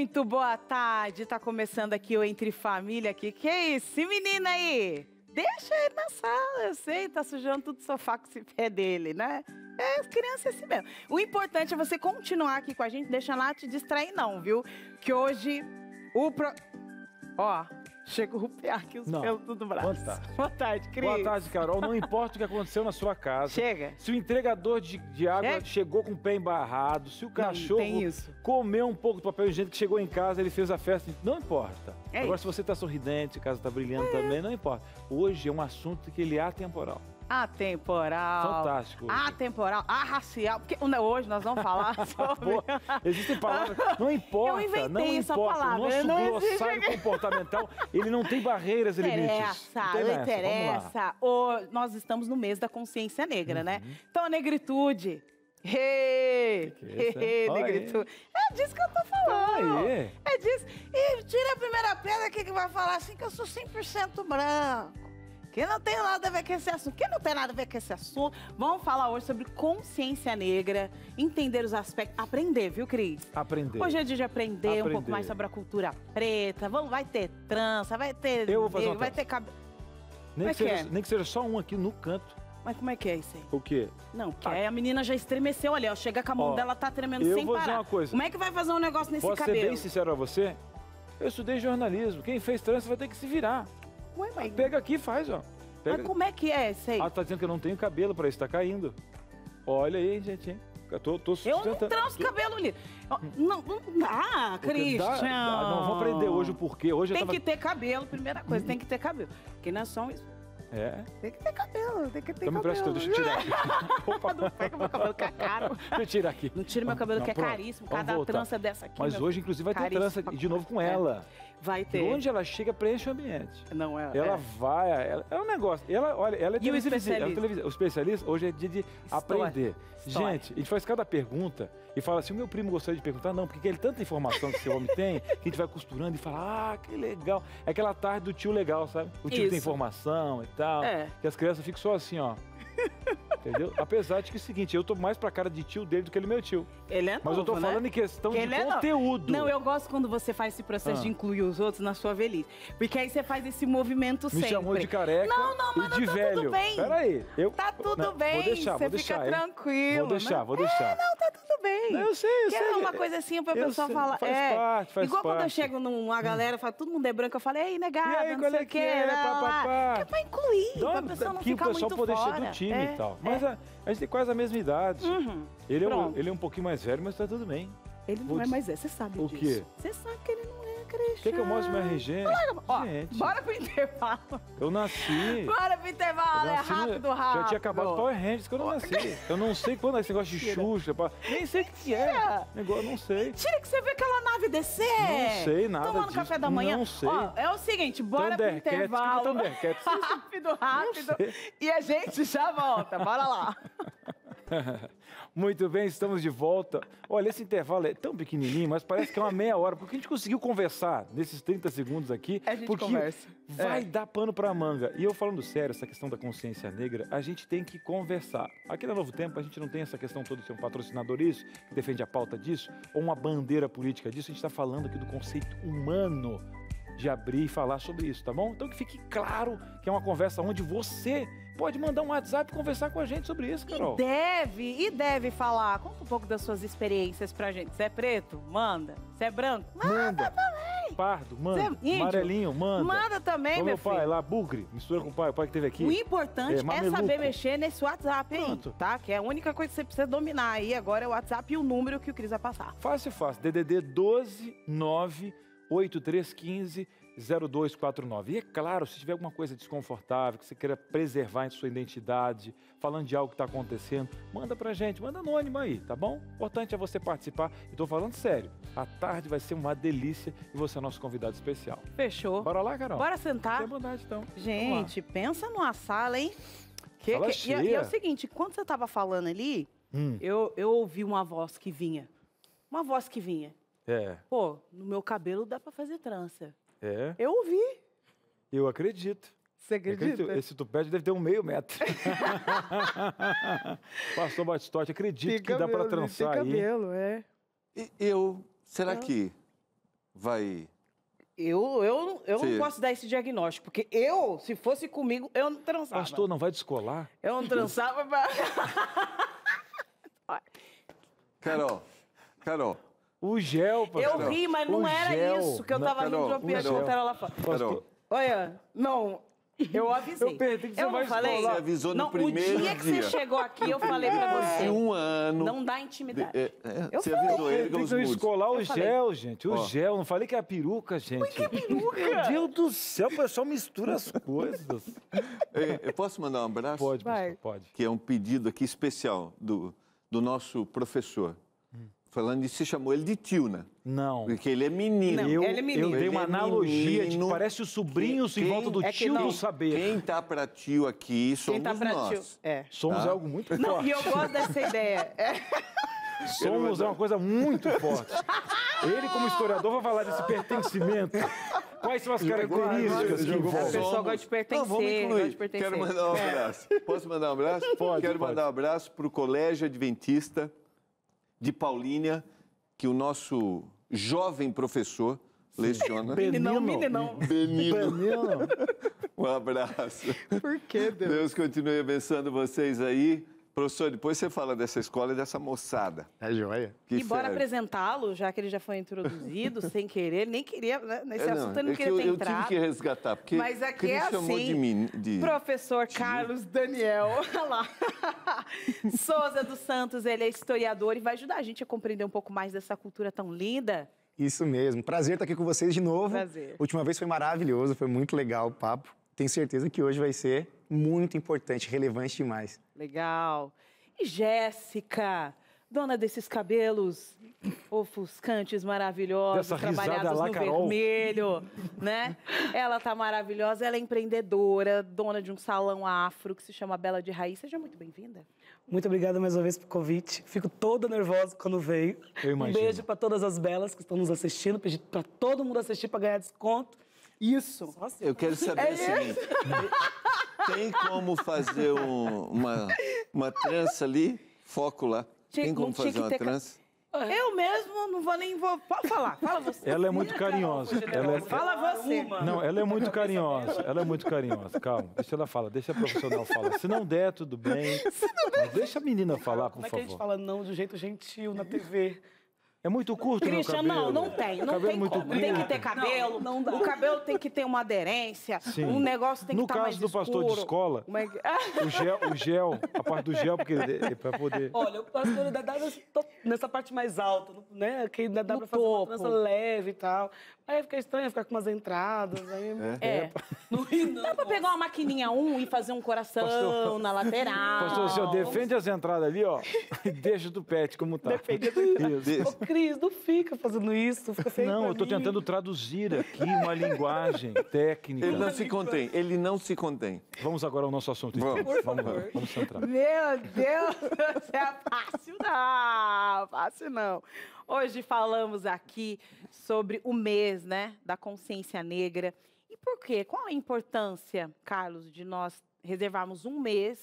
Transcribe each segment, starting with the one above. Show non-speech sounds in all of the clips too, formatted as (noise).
Muito boa tarde. Tá começando aqui o Entre Família aqui. Que isso? Esse menino aí? Deixa ele na sala, eu sei, tá sujando tudo o sofá com esse pé dele, né? É, as crianças é assim mesmo. O importante é você continuar aqui com a gente, deixa lá te distrair não, viu? Que hoje o pro... Ó, chega o rupiar aqui os Não. pelos do braço. Boa tarde. (laughs) Boa tarde, Cris. Boa tarde, Carol. Não importa o que aconteceu na sua casa. Chega. Se o entregador de, de água Chega. chegou com o pé embarrado, se o cachorro comeu um pouco do papel higiênico que chegou em casa, ele fez a festa, não importa. É Agora, isso. se você está sorridente, a casa está brilhando também, não importa. Hoje é um assunto que ele é atemporal. Atemporal. Fantástico. Atemporal, arracial. Porque né, hoje nós vamos falar (laughs) sobre... Existem palavras, não (laughs) importa, Eu inventei não essa importa. palavra, O nosso não existe. glossário comportamental, ele não tem barreiras e limites. interessa, Não lá. interessa. Ô, nós estamos no mês da consciência negra, né? Uhum. Então, a negritude. Hey, Que que é hey, negritude. É disso que eu tô falando. Aí. É disso. E tira a primeira pedra que vai falar assim que eu sou 100% branco. Que não tem nada a ver com esse assunto. Que não tem nada a ver com esse assunto. Vamos falar hoje sobre consciência negra, entender os aspectos, aprender, viu, Cris? Aprender. Hoje é dia de aprender, um pouco Aprender. mais sobre a cultura preta. Vamos, vai ter trança, vai ter. Eu vou fazer negro, vai ter cabelo. nem, que é que seja, é? nem que seja só um aqui no canto. Mas como é que é isso aí? O quê? Não, porque aí a menina já estremeceu ali, ó. Chega com a mão Ó, dela, tá tremendo eu sem vou parar. dizer uma coisa. Como é que vai fazer um negócio nesse Posso ser cabelo? bem sincero a você? Eu estudei jornalismo. Quem fez trança vai ter que se virar. Ué, mas, Pega aqui e faz, ó. Pega... mas como é que é isso aí? Ah, tá dizendo que eu não tenho cabelo pra isso, tá caindo. Olha aí, gente, hein? Eu tô, tô eu não tranço cabelo ali. Não, não dá, Porque Christian. dá- dá- não, vamos aprender hoje o porquê. Hoje Tem tava... que ter cabelo, primeira coisa, tem que ter cabelo. Porque nós somos... É. Tem que ter cabelo, tem que ter Então me cabelo. empresta teu, deixa eu tirar aqui. (laughs) Opa, Não pega meu cabelo que é caro. deixa eu tirar aqui. Não tira meu cabelo Não, que é pronto. caríssimo. Cada trança dessa aqui. Mas hoje, inclusive, vai ter trança de novo com É. Vai De ter. onde ela chega, preenche o ambiente. Não é. Ela é. vai, ela, é um negócio. Ela, olha, ela é E o televisi- especialista? é O especialista hoje é dia de aprender. História. Gente, a gente faz cada pergunta e fala assim: o meu primo gostaria de perguntar, não, porque ele tanta informação que esse homem tem, que a gente vai costurando e fala, ah, que legal. É aquela tarde do tio legal, sabe? O tio Isso. tem informação e tal. É. Que as crianças ficam só assim, ó. Entendeu? Apesar de que é o seguinte, eu tô mais pra cara de tio dele do que ele é meu tio. Ele é Mas eu tô novo, né? falando em questão Ele de é novo. conteúdo. Não, eu gosto quando você faz esse processo Ah. de incluir os outros na sua velhice. Porque aí você faz esse movimento Me sempre. chamou de careca Não, não, e mas de tá velho. tudo bem. Peraí. Eu... Tá tudo Não, bem, Vou deixar, você vou fica deixar. hein? tranquilo. Vou deixar, né? vou deixar. É, não, tá tudo bem. Não, eu sei, eu que sei. é uma coisa assim pra Eu pessoa sei, falar. faz é. parte, faz Igual quando eu parte. chego numa galera, fala, todo mundo é branco, eu falo, ei, negada, E aí, não sei é o que quê. é? lá, Pá, lá. pá, pá. Que é pra incluir, pra Não, pessoa não que o ficar pessoal muito poder ser fora. do time e tal. Mas a, a gente tem quase a mesma idade. Uhum. Ele, é um, Pronto. ele é um pouquinho mais velho, mas tá tudo bem. Ele não é mais é, você sabe O disso. quê? Você sabe que ele não é, Cristian. Quer que eu mostre meu RG? Ó, gente, bora pro intervalo. eu nasci. Bora pro intervalo, é no- rápido, rápido. Já tinha acabado o Power Rangers que eu não nasci. Eu não sei quando é esse negócio de. Xuxa. pá. Nem sei o que que é. Negócio, não sei. Tira que você vê aquela nave descer. Não sei nada Tomando disso. café da manhã. Não sei. Ó, é o seguinte, bora pro é intervalo. Thundercats? (laughs) rápido, rápido. E a gente já volta. Bora lá. (laughs) Muito bem, estamos de volta. Olha, esse intervalo é tão pequenininho, mas parece que é uma meia hora, porque a gente conseguiu conversar nesses 30 segundos aqui. A gente porque conversa. vai É. dar pano pra manga. E eu falando sério, essa questão da consciência negra, a gente tem que conversar. Aqui na Novo Tempo, a gente não tem essa questão toda de ser um patrocinador isso, que defende a pauta disso, ou uma bandeira política disso. A gente está falando aqui do conceito humano de abrir e falar sobre isso, tá bom? Então que fique claro que é uma conversa onde você pode mandar um WhatsApp e conversar com a gente sobre isso, Carol. Deve, e deve falar. Conta um pouco das suas experiências pra gente. Você é preto? Manda. Você é branco? Manda. Pardo, manda. Zé, índio? Amarelinho, manda. Manda também, Ô, meu meu pai filho. lá, Bugre, mistura com o pai, o pai que teve aqui. O importante É, é, saber mexer nesse WhatsApp aí, Pronto. tá? Que é a única coisa que você precisa dominar aí agora é o WhatsApp e o número que o Cris vai passar. Fácil, fácil. DDD 12 9 8315 0249. E é claro, se tiver alguma coisa desconfortável, que você queira preservar em sua identidade, falando de algo que está acontecendo, manda pra gente, manda anônimo aí, tá bom? O importante é você participar. E tô falando sério, a tarde vai ser uma delícia e você é nosso convidado especial. Fechou. Bora lá, Carol? Bora sentar? Tem bondade, então. Gente, pensa numa sala, hein? Que, Sala que- e, é- e é o seguinte, quando você tava falando ali, Hum, eu, eu ouvi uma voz que vinha. Uma voz que vinha. é, Pô, no meu cabelo dá pra fazer trança. É. Eu ouvi. Eu acredito. Você Acredito, esse tupete deve ter um meio metro. (laughs) Pastor Batistote, acredito que dá para transar aí. hein? cabelo, é. E eu, será que vai. Eu, eu, eu Sim. não posso dar esse diagnóstico, porque eu, se fosse comigo, eu não transava. Pastor, não vai descolar? Eu não transava pra... (laughs) Carol, Carol, O gel, pastor. Eu ri, mas não O era gel. isso que eu Não, tava rindo de uma piada que lá fora. Carol. Olha, não, eu avisei. Eu perdi que você eu não falei. Você avisou no não, primeiro o dia que dia. você chegou aqui, eu falei pra você. de um ano. Não dá intimidade. É, é, Eu você falei. avisou ele Tem que mudos. escolar o Eu falei. gel, gente. O Ó. gel. Não falei que é a peruca, gente. que peruca? Meu Deus do céu, o pessoal mistura as coisas. É, Eu posso mandar um abraço? Pode, Vai. pastor, pode. Que é um pedido aqui especial do, do nosso professor. Falando isso, você chamou ele de tio, né? Não. Porque ele é menino. Não, Eu, ele é menino. eu dei uma Ele é analogia de que parece os sobrinhos em Quem- volta do é tio não. do saber. Quem tá pra tio aqui somos Quem tá pra nós. tio? É. Somos Tá. algo muito Não, forte. e eu gosto dessa ideia. É. (laughs) Somos é uma coisa muito forte. Ele, como historiador, vai falar desse pertencimento. Quais são as características que A envolvem? pessoa gosta de pertencer, Não, vamos gosta incluir. de pertencer. Quero mandar um É. abraço. Posso mandar um abraço? Pode, Quero pode. mandar um abraço para o Colégio Adventista de Paulínia, que o nosso jovem professor leciona. Meninão, Menino. meninão. Benino. Menino. (laughs) Um abraço. Por que, Deus? Deus continue abençoando vocês aí. Professor, depois você fala dessa escola e dessa moçada. É joia. Que E bora apresentá-lo, já que ele já foi introduzido, (laughs) sem querer. Nem queria, né? Nesse É, assunto ele não é que queria eu, ter eu entrado. tive que resgatar, porque Mas aqui Cris é chamou assim. de mim. De... Professor Carlos Daniel, (laughs) olha lá. (laughs) Souza dos Santos, ele é historiador e vai ajudar a gente a compreender um pouco mais dessa cultura tão linda. Isso mesmo. Prazer estar aqui com vocês de novo. Prazer. Última vez foi maravilhoso, foi muito legal o papo. Tenho certeza que hoje vai ser muito importante, relevante demais. Legal. E Jéssica, dona desses cabelos ofuscantes, maravilhosos, Dessa trabalhados lá, no Carol. vermelho, né? Ela tá maravilhosa, ela é empreendedora, dona de um salão afro que se chama Bela de Raiz. Seja muito bem-vinda. Muito obrigada mais uma vez pelo convite. Fico toda nervosa quando veio. Eu imagino. Um beijo para todas as belas que estão nos assistindo. Pedir para todo mundo assistir para ganhar desconto. Isso. Nossa, Eu quero saber É o seguinte: tem como fazer um- uma, uma trança ali? Foco lá. Tinha- Tem como não fazer uma ca- trança? Eu mesmo não vou nem envolver. Pode falar, fala você. Ela é muito carinhosa. Ela é- Fala você. Não, ela é muito carinhosa. Ela é muito carinhosa. Calma, deixa ela falar, deixa a profissional falar. Se não der, tudo bem. Mas deixa a menina falar, por como é que a gente favor. fala não de um jeito gentil na TV? É muito curto Christian, não, não tem. Não cabelo tem muito como. Tem que curto. ter cabelo. Não, não dá. O cabelo tem que ter uma aderência. Sim. Um negócio tem que No estar caso mais do pastor de escuro. escola, é que- o gel, o gel, a parte do gel, porque é para poder. Olha, eu gosto de dar nessa parte mais alta, no- né? Que ainda dá No para fazer topo. uma trança leve e tal. Aí fica estranho ficar com umas entradas. Aí... É. Não ri, (laughs) não. Dá pra pegar uma maquininha um e fazer um coração Pastor- na lateral. Pastor, ó, defende as entradas ali, ó, (laughs) e deixa do pet como tá. Depende do Isso. Ô, Cris, não fica fazendo isso, fica Não, eu tô mim. tentando traduzir aqui uma linguagem (laughs) técnica. Ele não se contém, ele não se contém. Vamos agora ao nosso assunto. Vamos. Vamos lá, vamos centrar. Meu Deus, não é fácil não, fácil não. Hoje falamos aqui sobre o mês, né, da consciência negra. E por quê? Qual a importância, Carlos, de nós reservarmos um mês,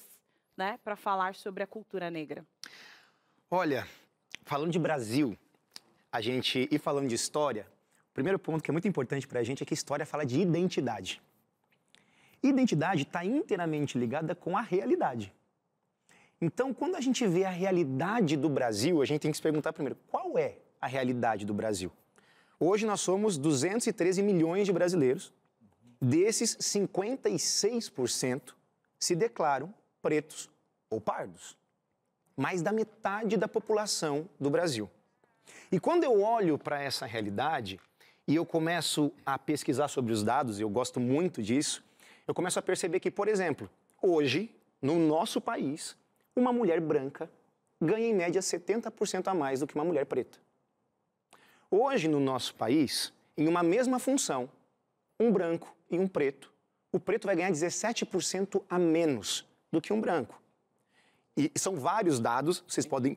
né, para falar sobre a cultura negra? Olha, falando de Brasil, a gente e falando de história, o primeiro ponto que é muito importante para a gente é que história fala de identidade. Identidade está inteiramente ligada com a realidade. Então, quando a gente vê a realidade do Brasil, a gente tem que se perguntar primeiro, qual é a realidade do Brasil? Hoje nós somos 213 milhões de brasileiros. Desses, 56% se declaram pretos ou pardos mais da metade da população do Brasil. E quando eu olho para essa realidade e eu começo a pesquisar sobre os dados, eu gosto muito disso, eu começo a perceber que, por exemplo, hoje, no nosso país, uma mulher branca ganha em média 70% a mais do que uma mulher preta. Hoje, no nosso país, em uma mesma função, um branco e um preto, o preto vai ganhar 17% a menos do que um branco. E são vários dados, vocês podem,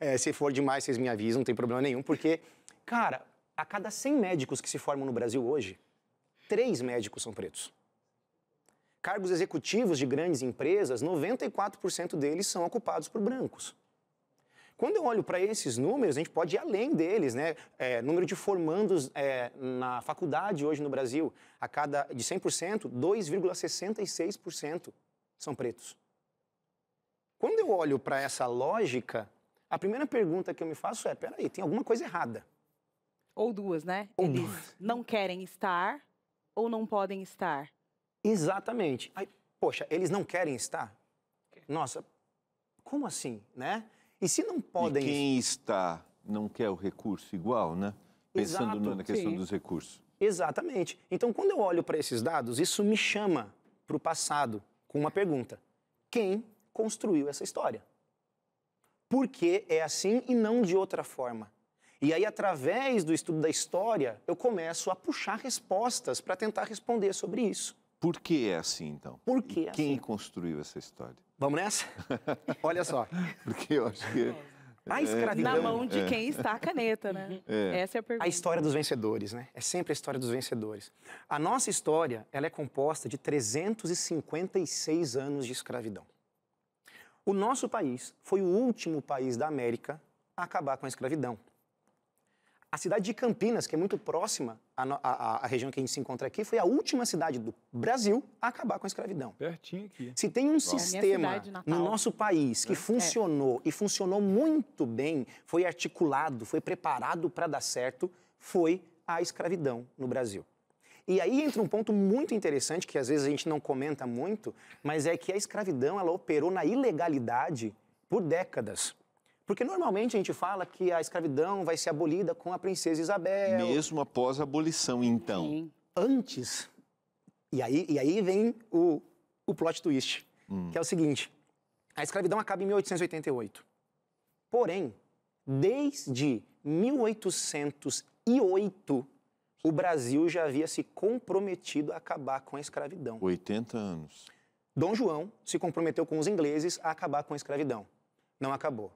eh, (laughs) se for demais, vocês me avisam, não tem problema nenhum, porque, cara, a cada 100 médicos que se formam no Brasil hoje, três médicos são pretos. Cargos executivos de grandes empresas, 94% deles são ocupados por brancos. Quando eu olho para esses números, a gente pode ir além deles, né? É, número de formandos é, na faculdade hoje no Brasil, a cada de 100%, 2,66% são pretos. Quando eu olho para essa lógica, a primeira pergunta que eu me faço é: peraí, tem alguma coisa errada. Ou duas, né? Ou Eles duas. não querem estar ou não podem estar. Exatamente. Aí, poxa, eles não querem estar? Nossa, como assim, né? E se não podem E quem está não quer o recurso igual, né? Pensando Exato, na questão sim. dos recursos. Exatamente. Então, quando eu olho para esses dados, isso me chama para o passado com uma pergunta: quem construiu essa história? Por que é assim e não de outra forma? E aí, através do estudo da história, eu começo a puxar respostas para tentar responder sobre isso. Por que é assim, então? Por que é Quem assim? construiu essa história? Vamos nessa? (laughs) Olha só. Porque eu acho que... A escravidão. Na mão de quem está a caneta, né? Essa é a pergunta. A história dos vencedores, né? É sempre a história dos vencedores. A nossa história, ela é composta de 356 anos de escravidão. O nosso país foi o último país da América a acabar com a escravidão. A cidade de Campinas, que é muito próxima à, à- à região que a gente se encontra aqui, foi a última cidade do Brasil a acabar com a escrvidão. Pertinho aqui. Se tem um minha sistema cidade natal. no nosso país que funcionou e funcionou muito bem, foi articulado, foi preparado para dar certo, foi a escravidão no Brasil. E aí entra um ponto muito interessante que às vezes a gente não comenta muito, mas é que a escravidão ela operou na ilegalidade por décadas. Porque normalmente a gente fala que a escravidão vai ser abolida com a princesa Isabel, Mesmo após a abolição, então. Sim. antes. E aí, e aí vem o, o plot twist, que é o seguinte: a escravidão acaba em 1888. Porém, desde 1808, o Brasil já havia se comprometido a acabar com a escravidão. 80 anos. Dom João se comprometeu com os ingleses a acabar com a escravidão. Não acabou.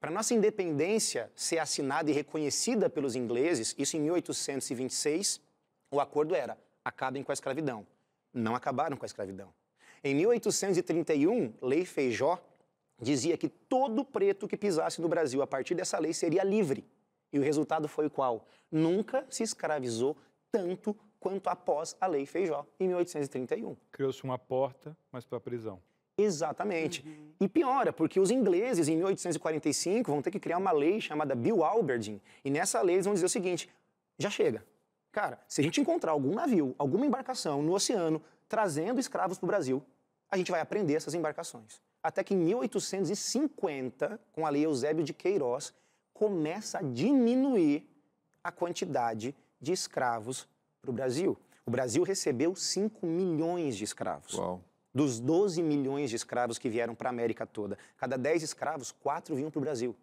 Para nossa independência ser assinada e reconhecida pelos ingleses, isso em 1826, o acordo era: acabem com a escravidão. Não acabaram com a escravidão. Em 1831, Lei Feijó dizia que todo preto que pisasse no Brasil a partir dessa lei seria livre. E o resultado foi qual? Nunca se escravizou tanto quanto após a Lei Feijó, em 1831. Criou-se uma porta, mas para a prisão. Exatamente. E piora, porque os ingleses, em 1845, vão ter que criar uma lei chamada Bill Alberdin. E nessa lei eles vão dizer o seguinte: já chega. Cara, se a gente encontrar algum navio, alguma embarcação no oceano trazendo escravos para o Brasil, a gente vai apreender essas embarcações. Até que em 1850, com a lei Eusébio de Queiroz, começa a diminuir a quantidade de escravos para o Brasil. O Brasil recebeu 5 milhões de escravos Uau. Dos 12 milhões de escravos que vieram para a América toda, cada 10 escravos, 4 vinham para o Brasil.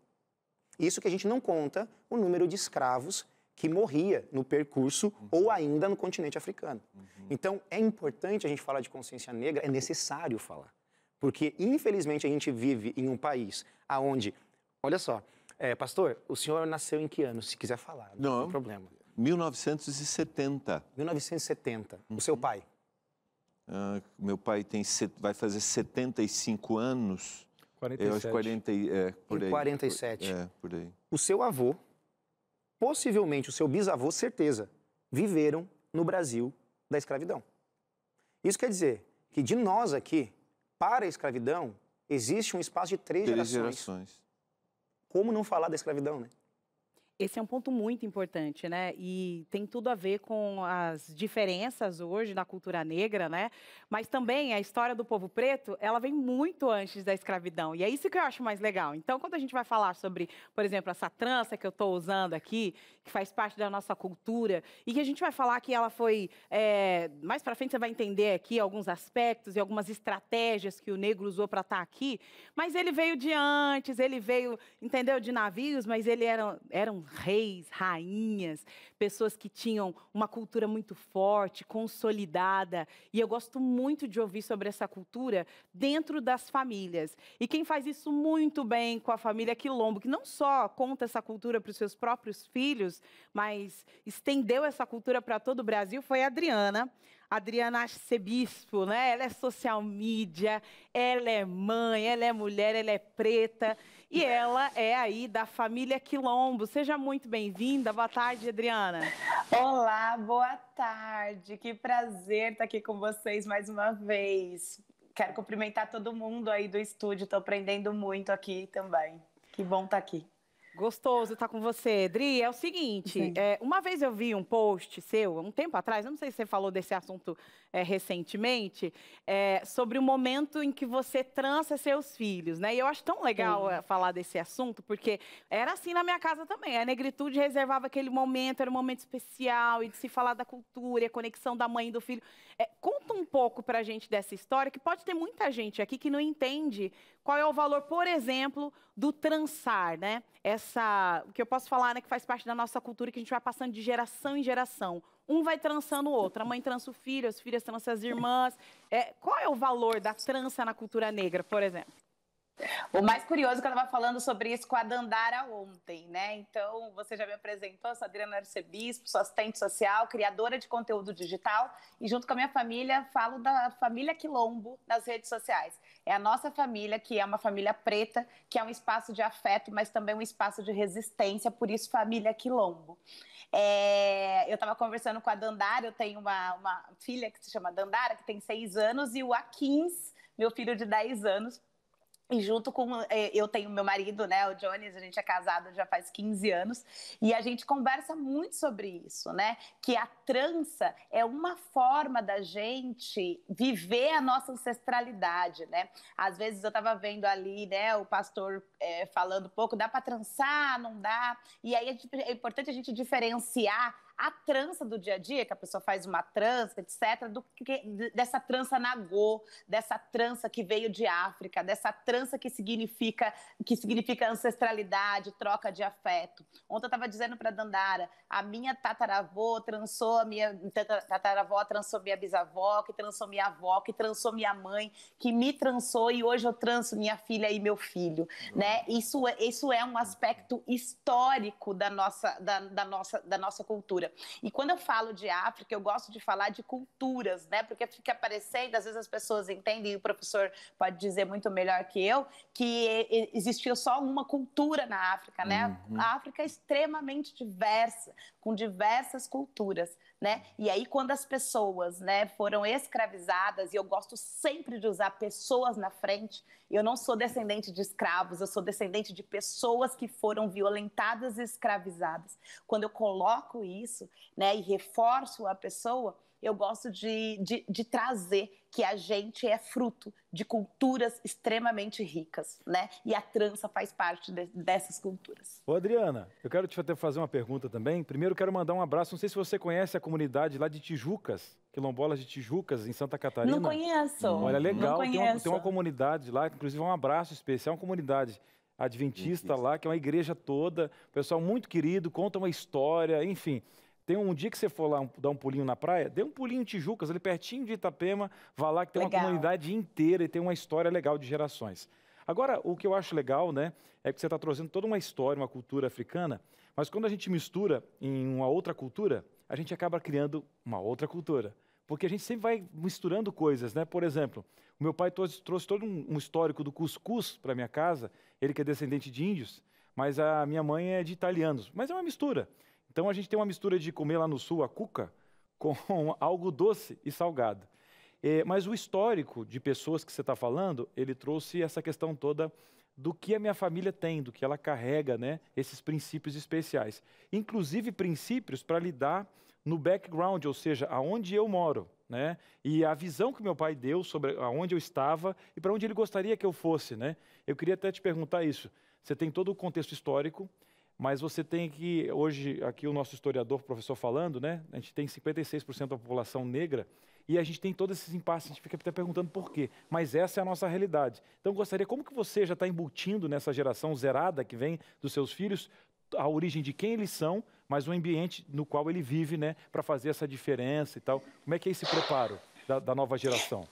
Isso que a gente não conta o número de escravos que morria no percurso ou ainda no continente africano. Então, é importante a gente falar de consciência negra, é necessário falar. Porque, infelizmente, a gente vive em um país onde, olha só, é, pastor, o senhor nasceu em que ano? Se quiser falar, não, Não. tem problema. 1970. 1970. O seu pai? Ah, meu pai tem, set- vai fazer 75 anos. 47. Eu acho 40, e- é, por Em aí. 47. É, por aí. o seu avô, possivelmente o seu bisavô, certeza, viveram no Brasil da escravidão. Isso quer dizer que de nós aqui, para a escravidão, existe um espaço de três, Três gerações. gerações. Como não falar da escravidão, né? Esse é um ponto muito importante, né? E tem tudo a ver com as diferenças hoje na cultura negra, né? Mas também a história do povo preto, ela vem muito antes da escravidão. E é isso que eu acho mais legal. Então, quando a gente vai falar sobre, por exemplo, essa trança que eu estou usando aqui, que faz parte da nossa cultura, e que a gente vai falar que ela foi. é, mais para frente você vai entender aqui alguns aspectos e algumas estratégias que o negro usou para estar aqui. Mas ele veio de antes, ele veio, entendeu, de navios, mas ele era, eram reis, rainhas, pessoas que tinham uma cultura muito forte, consolidada. E eu gosto muito de ouvir sobre essa cultura dentro das famílias. E quem faz isso muito bem com a família Quilombo, que não só conta essa cultura para os seus próprios filhos, mas estendeu essa cultura para todo o Brasil, foi a Adriana. Adriana Arcebispo, né? Ela é social media, ela é mãe, ela é mulher, ela é preta e ela é aí da família Quilombo. Seja muito bem-vinda. Boa tarde, Adriana. Olá, boa tarde. Que prazer estar aqui com vocês mais uma vez. Quero cumprimentar todo mundo aí do estúdio. Estou aprendendo muito aqui também. Que bom estar aqui. Gostoso estar com você, Dri. É o seguinte, é, uma vez eu vi um post seu, um tempo atrás, não sei se você falou desse assunto é, recentemente, é, sobre o momento em que você trança seus filhos, né? E eu acho tão legal é, falar desse assunto, porque era assim na minha casa também. A negritude reservava aquele momento, era um momento especial, e de se falar da cultura e a conexão da mãe e do filho. É, conta um pouco pra gente dessa história, que pode ter muita gente aqui que não entende qual é o valor, por exemplo, do trançar, né? Essa, o que eu posso falar, né, que faz parte da nossa cultura, que a gente vai passando de geração em geração. Um vai trançando o outro. A mãe trança o filho, as filhas trançam as irmãs. É, qual é o valor da trança na cultura negra, por exemplo? O mais curioso é que eu estava falando sobre isso com a Dandara ontem, né? Então, você já me apresentou, sou Adriana Arcebispo, sou assistente social, criadora de conteúdo digital e junto com a minha família falo da família Quilombo nas redes sociais. É a nossa família, que é uma família preta, que é um espaço de afeto, mas também um espaço de resistência, por isso família Quilombo. É, eu estava conversando com a Dandara, eu tenho uma, uma filha que se chama Dandara, que tem seis anos, e o Akins, meu filho de 10 anos, e junto com é, eu tenho meu marido, né, o Jones, a gente é casado já faz 15 anos, e a gente conversa muito sobre isso, né? Que a trança é uma forma da gente viver a nossa ancestralidade, né? Às vezes eu estava vendo ali, né, o pastor é, falando pouco, dá para trançar, não dá. E aí é importante a gente diferenciar a trança do dia a dia, que a pessoa faz uma trança, etc., do que, dessa trança nagô, dessa trança que veio de África, dessa trança que significa, que significa ancestralidade, troca de afeto. Ontem eu estava dizendo para Dandara, a minha tataravó trançou a minha tataravó, trançou minha bisavó, que trançou minha avó, que trançou minha mãe, que me trançou e hoje eu tranço minha filha e meu filho, né? Isso, é, isso é um aspecto histórico da nossa, da, da nossa, da nossa cultura cultura. E quando eu falo de África, eu gosto de falar de culturas, né? Porque fica aparecendo, às vezes as pessoas entendem, e o professor pode dizer muito melhor que eu, que existiu só uma cultura na África, né? Uhum. A África é extremamente diversa, com diversas culturas, né? E aí quando as pessoas, né, foram escravizadas, e eu gosto sempre de usar pessoas na frente, eu não sou descendente de escravos, eu sou descendente de pessoas que foram violentadas e escravizadas. Quando eu coloco isso, né, e reforço a pessoa, eu gosto de, de, de, trazer que a gente é fruto de culturas extremamente ricas, né? E a trança faz parte de, dessas culturas. Ô, Adriana, eu quero te fazer uma pergunta também. Primeiro, quero mandar um abraço. Não sei se você conhece a comunidade lá de Tijucas, quilombolas de Tijucas, em Santa Catarina. Não conheço. Olha, legal. Não conheço. Tem, uma, tem uma comunidade lá, inclusive um abraço especial, uma comunidade adventista lá, que é uma igreja toda, pessoal muito querido, conta uma história, enfim. Tem um dia que você for lá um, dar um pulinho na praia, dê um pulinho em Tijucas, ali pertinho de Itapema, vá lá que tem legal. uma comunidade inteira e tem uma história legal de gerações. Agora, o que eu acho legal, né, é que você está trazendo toda uma história, uma cultura africana, mas quando a gente mistura em uma outra cultura, a gente acaba criando uma outra cultura. Porque a gente sempre vai misturando coisas, né? Por exemplo, o meu pai trouxe, todo um, um histórico do cuscuz para minha casa, ele que é descendente de índios, mas a minha mãe é de italianos. Mas é uma mistura. Então a gente tem uma mistura de comer lá no sul a cuca com (laughs) algo doce e salgado. É, mas o histórico de pessoas que você está falando, ele trouxe essa questão toda do que a minha família tem, do que ela carrega, né? Esses princípios especiais. Inclusive princípios para lidar no background, ou seja, aonde eu moro, né? E a visão que meu pai deu sobre aonde eu estava e para onde ele gostaria que eu fosse, né? Eu queria até te perguntar isso. Você tem todo o contexto histórico, mas você tem que, hoje, aqui o nosso historiador, professor falando, né? A gente tem 56% da população negra e a gente tem todos esses impasses, a gente fica até perguntando por quê. Mas essa é a nossa realidade. Então, gostaria, como que você já está embutindo nessa geração zerada que vem dos seus filhos, a origem de quem eles são, mas o ambiente no qual ele vive, né? Para fazer essa diferença e tal. Como é que é esse preparo da, da nova geração?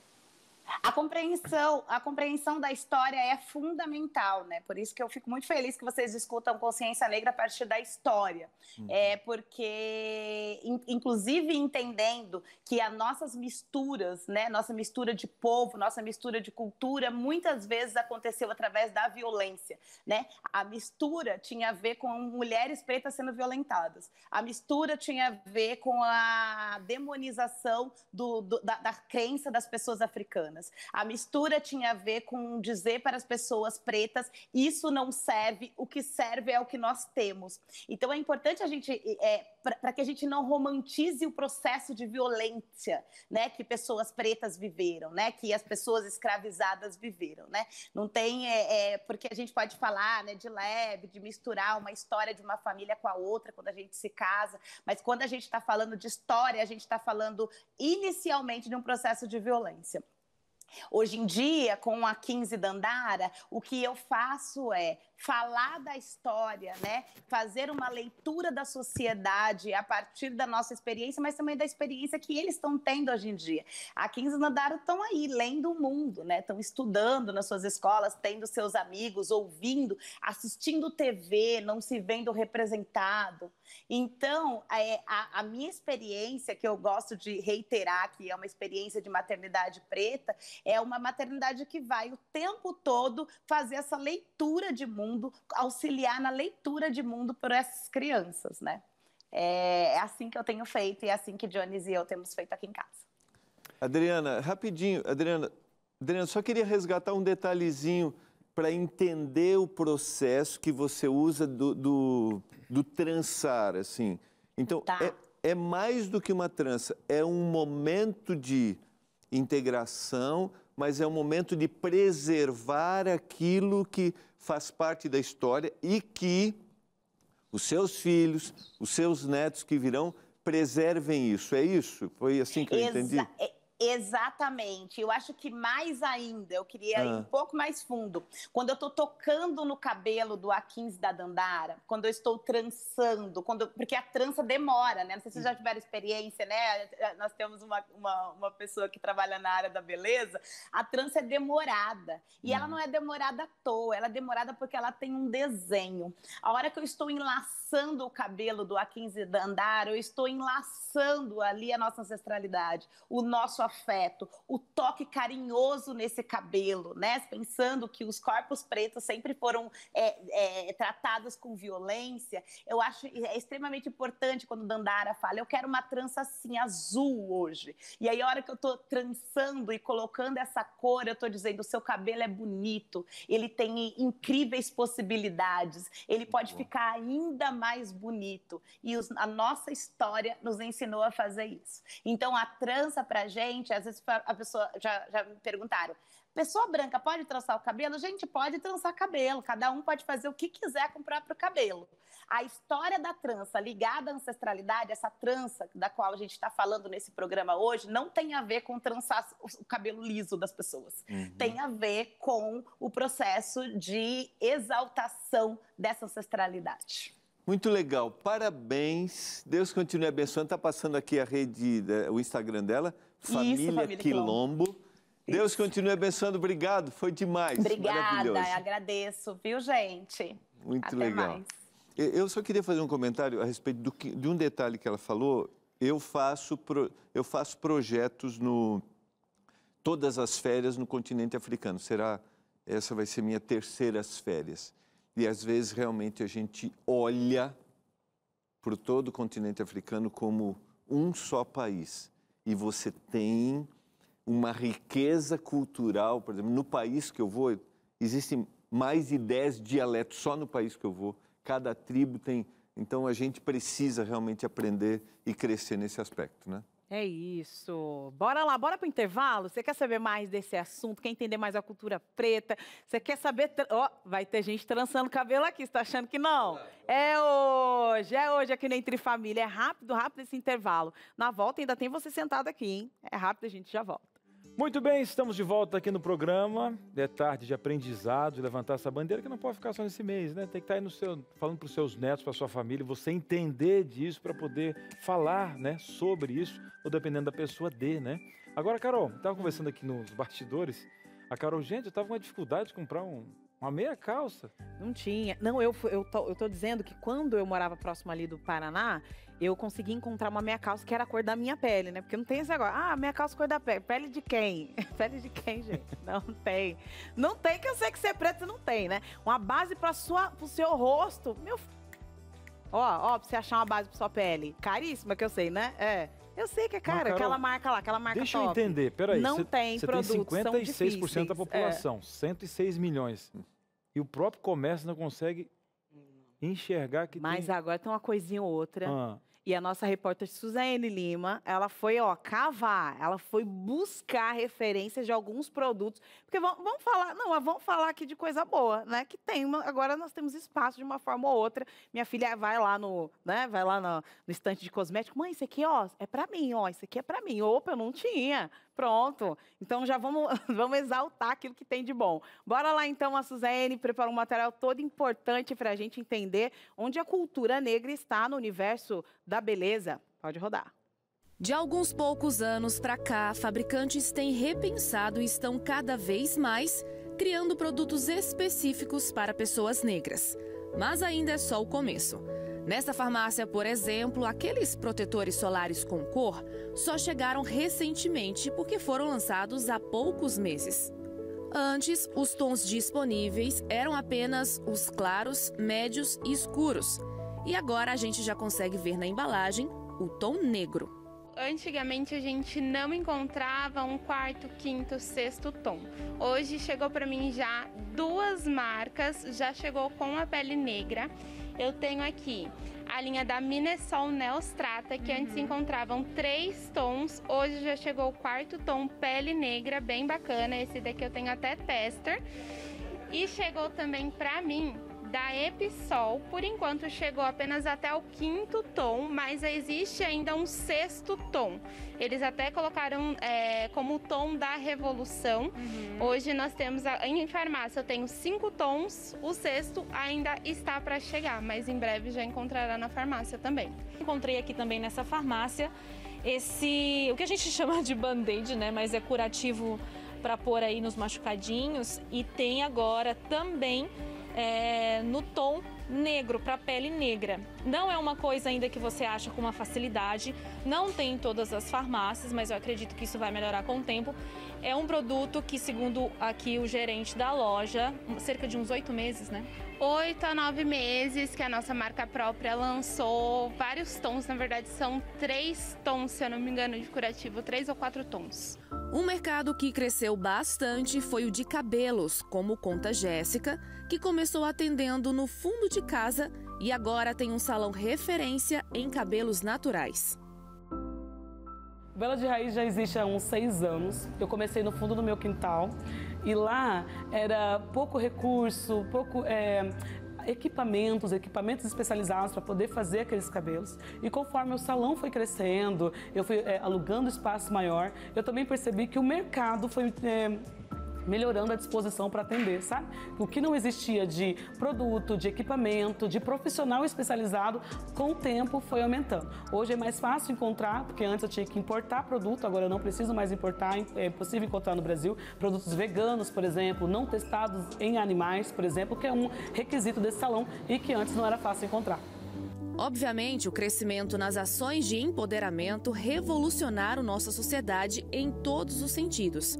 A compreensão, a compreensão da história é fundamental, né? Por isso que eu fico muito feliz que vocês discutam consciência negra a partir da história. Uhum. É porque, in, inclusive, entendendo que as nossas misturas, né? Nossa mistura de povo, nossa mistura de cultura, muitas vezes aconteceu através da violência, né? A mistura tinha a ver com mulheres pretas sendo violentadas. A mistura tinha a ver com a demonização do, do, da, da crença das pessoas africanas. A mistura tinha a ver com dizer para as pessoas pretas: isso não serve, o que serve é o que nós temos. Então é importante a gente, é, para que a gente não romantize o processo de violência né, que pessoas pretas viveram, né, que as pessoas escravizadas viveram. Né? Não tem, é, é, porque a gente pode falar né, de leve, de misturar uma história de uma família com a outra quando a gente se casa, mas quando a gente está falando de história, a gente está falando inicialmente de um processo de violência. Hoje em dia, com a 15 Dandara, o que eu faço é falar da história, né? Fazer uma leitura da sociedade a partir da nossa experiência, mas também da experiência que eles estão tendo hoje em dia. A 15 Dandara estão aí lendo o mundo, né? Estão estudando nas suas escolas, tendo seus amigos, ouvindo, assistindo TV, não se vendo representado. Então, é, a, a minha experiência, que eu gosto de reiterar, que é uma experiência de maternidade preta, é uma maternidade que vai o tempo todo fazer essa leitura de mundo, auxiliar na leitura de mundo por essas crianças, né? É, é assim que eu tenho feito e é assim que Jones e eu temos feito aqui em casa. Adriana, rapidinho, Adriana, Adriana, só queria resgatar um detalhezinho para entender o processo que você usa do, do, do trançar, assim. Então, tá. é, é mais do que uma trança, é um momento de integração, mas é um momento de preservar aquilo que faz parte da história e que os seus filhos, os seus netos que virão, preservem isso. É isso? Foi assim que eu Exa entendi? Exatamente. Eu acho que mais ainda, eu queria ah. ir um pouco mais fundo. Quando eu estou tocando no cabelo do A15 da Dandara, quando eu estou trançando, quando, porque a trança demora, né? Não sei se vocês já tiveram experiência, né? Nós temos uma, uma, uma, pessoa que trabalha na área da beleza. A trança é demorada. E hum. ela não é demorada à toa, ela é demorada porque ela tem um desenho. A hora que eu estou enlaçando o cabelo do A15 da Dandara, eu estou enlaçando ali a nossa ancestralidade, o nosso afeto, o toque carinhoso nesse cabelo, né? Pensando que os corpos pretos sempre foram é, é, tratados com violência, eu acho é extremamente importante quando Dandara fala: eu quero uma trança assim, azul hoje. E aí, a hora que eu tô trançando e colocando essa cor, eu tô dizendo: o seu cabelo é bonito, ele tem incríveis possibilidades, ele pode ficar ainda mais bonito. E os, a nossa história nos ensinou a fazer isso. Então, a trança pra gente gente, às vezes a pessoa já, já me perguntaram: pessoa branca pode trançar o cabelo? Gente, pode trançar cabelo, cada um pode fazer o que quiser com o próprio cabelo. A história da trança ligada à ancestralidade, essa trança da qual a gente está falando nesse programa hoje, não tem a ver com trançar o cabelo liso das pessoas. Uhum. Tem a ver com o processo de exaltação dessa ancestralidade. Muito legal, parabéns. Deus continue abençoando. Está passando aqui a rede, o Instagram dela. Família, Isso, família Quilombo. Quilombo. Deus continue abençoando, obrigado, foi demais. Obrigada, agradeço, viu, gente? Muito Até legal. Mais. Eu só queria fazer um comentário a respeito do, de um detalhe que ela falou. Eu faço, pro, eu faço projetos no todas as férias no continente africano. Será essa vai ser minha terceiras férias. E às vezes realmente a gente olha para todo o continente africano como um só país e você tem uma riqueza cultural, por exemplo, no país que eu vou, existem mais de 10 dialetos só no país que eu vou. Cada tribo tem. Então a gente precisa realmente aprender e crescer nesse aspecto, né? É isso. Bora lá, bora para o intervalo. Você quer saber mais desse assunto? Quer entender mais a cultura preta? Você quer saber. Ó, oh, vai ter gente trançando cabelo aqui. Você está achando que não? É hoje, é hoje aqui no Entre Família. É rápido, rápido esse intervalo. Na volta ainda tem você sentado aqui, hein? É rápido, a gente já volta. Muito bem, estamos de volta aqui no programa. É tarde de aprendizado, de levantar essa bandeira que não pode ficar só nesse mês, né? Tem que estar aí no seu, falando para os seus netos, para sua família, você entender disso para poder falar, né, sobre isso, ou dependendo da pessoa, dê, né? Agora, Carol, estava conversando aqui nos bastidores. A Carol, gente, eu estava com uma dificuldade de comprar um, uma meia calça. Não tinha. Não, eu, eu, tô, eu tô dizendo que quando eu morava próximo ali do Paraná, eu consegui encontrar uma meia calça que era a cor da minha pele, né? Porque não tem esse agora. Ah, meia calça cor da pele. Pele de quem? (laughs) pele de quem, gente? Não (laughs) tem. Não tem, que eu sei que você é preto, você não tem, né? Uma base para sua, pro seu rosto. Meu. Ó, ó, pra você achar uma base pra sua pele. Caríssima, que eu sei, né? É. Eu sei que é cara, Carol, aquela marca lá, aquela marca Deixa top. eu entender, peraí. Não cê, tem cê produtos, tem 56% são da população, é. 106 milhões. E o próprio comércio não consegue enxergar que Mas tem... agora tem uma coisinha ou outra. Ah. E a nossa repórter Suzane Lima, ela foi, ó, cavar, ela foi buscar referências de alguns produtos. Porque vamos, vamos falar, não, vamos falar aqui de coisa boa, né? Que tem, uma, agora nós temos espaço de uma forma ou outra. Minha filha vai lá no, né, vai lá no, no estante de cosmético, mãe, isso aqui, ó, é para mim, ó, isso aqui é para mim. Opa, eu não tinha. Pronto. Então já vamos, (laughs) vamos exaltar aquilo que tem de bom. Bora lá então, a Suzane preparou um material todo importante para a gente entender onde a cultura negra está no universo da beleza. Pode rodar. De alguns poucos anos para cá, fabricantes têm repensado e estão cada vez mais criando produtos específicos para pessoas negras. Mas ainda é só o começo. Nessa farmácia, por exemplo, aqueles protetores solares com cor só chegaram recentemente porque foram lançados há poucos meses. Antes, os tons disponíveis eram apenas os claros, médios e escuros. E agora a gente já consegue ver na embalagem o tom negro. Antigamente a gente não encontrava um quarto, quinto, sexto tom. Hoje chegou para mim já duas marcas, já chegou com a pele negra eu tenho aqui a linha da Minesol Neostrata, que uhum. antes encontravam três tons, hoje já chegou o quarto tom, pele negra, bem bacana. Esse daqui eu tenho até tester. E chegou também para mim da Episol, por enquanto chegou apenas até o quinto tom, mas existe ainda um sexto tom. Eles até colocaram é, como tom da revolução. Uhum. Hoje nós temos, a, em farmácia, eu tenho cinco tons, o sexto ainda está para chegar, mas em breve já encontrará na farmácia também. Encontrei aqui também nessa farmácia esse, o que a gente (laughs) chama de band-aid, né, mas é curativo para pôr aí nos machucadinhos e tem agora também é, no tom negro, para pele negra. Não é uma coisa ainda que você acha com uma facilidade, não tem em todas as farmácias, mas eu acredito que isso vai melhorar com o tempo. É um produto que, segundo aqui o gerente da loja, cerca de uns oito meses, né? Oito a nove meses que a nossa marca própria lançou vários tons, na verdade são três tons, se eu não me engano, de curativo, três ou quatro tons. Um mercado que cresceu bastante foi o de cabelos, como conta Jéssica, que começou atendendo no fundo de casa e agora tem um salão referência em cabelos naturais. Bela de Raiz já existe há uns seis anos. Eu comecei no fundo do meu quintal e lá era pouco recurso, pouco é, equipamentos, equipamentos especializados para poder fazer aqueles cabelos. E conforme o salão foi crescendo, eu fui é, alugando espaço maior, eu também percebi que o mercado foi é, melhorando a disposição para atender, sabe? O que não existia de produto, de equipamento, de profissional especializado, com o tempo foi aumentando. Hoje é mais fácil encontrar, porque antes eu tinha que importar produto, agora eu não preciso mais importar, é possível encontrar no Brasil produtos veganos, por exemplo, não testados em animais, por exemplo, que é um requisito desse salão e que antes não era fácil encontrar. Obviamente, o crescimento nas ações de empoderamento revolucionaram nossa sociedade em todos os sentidos.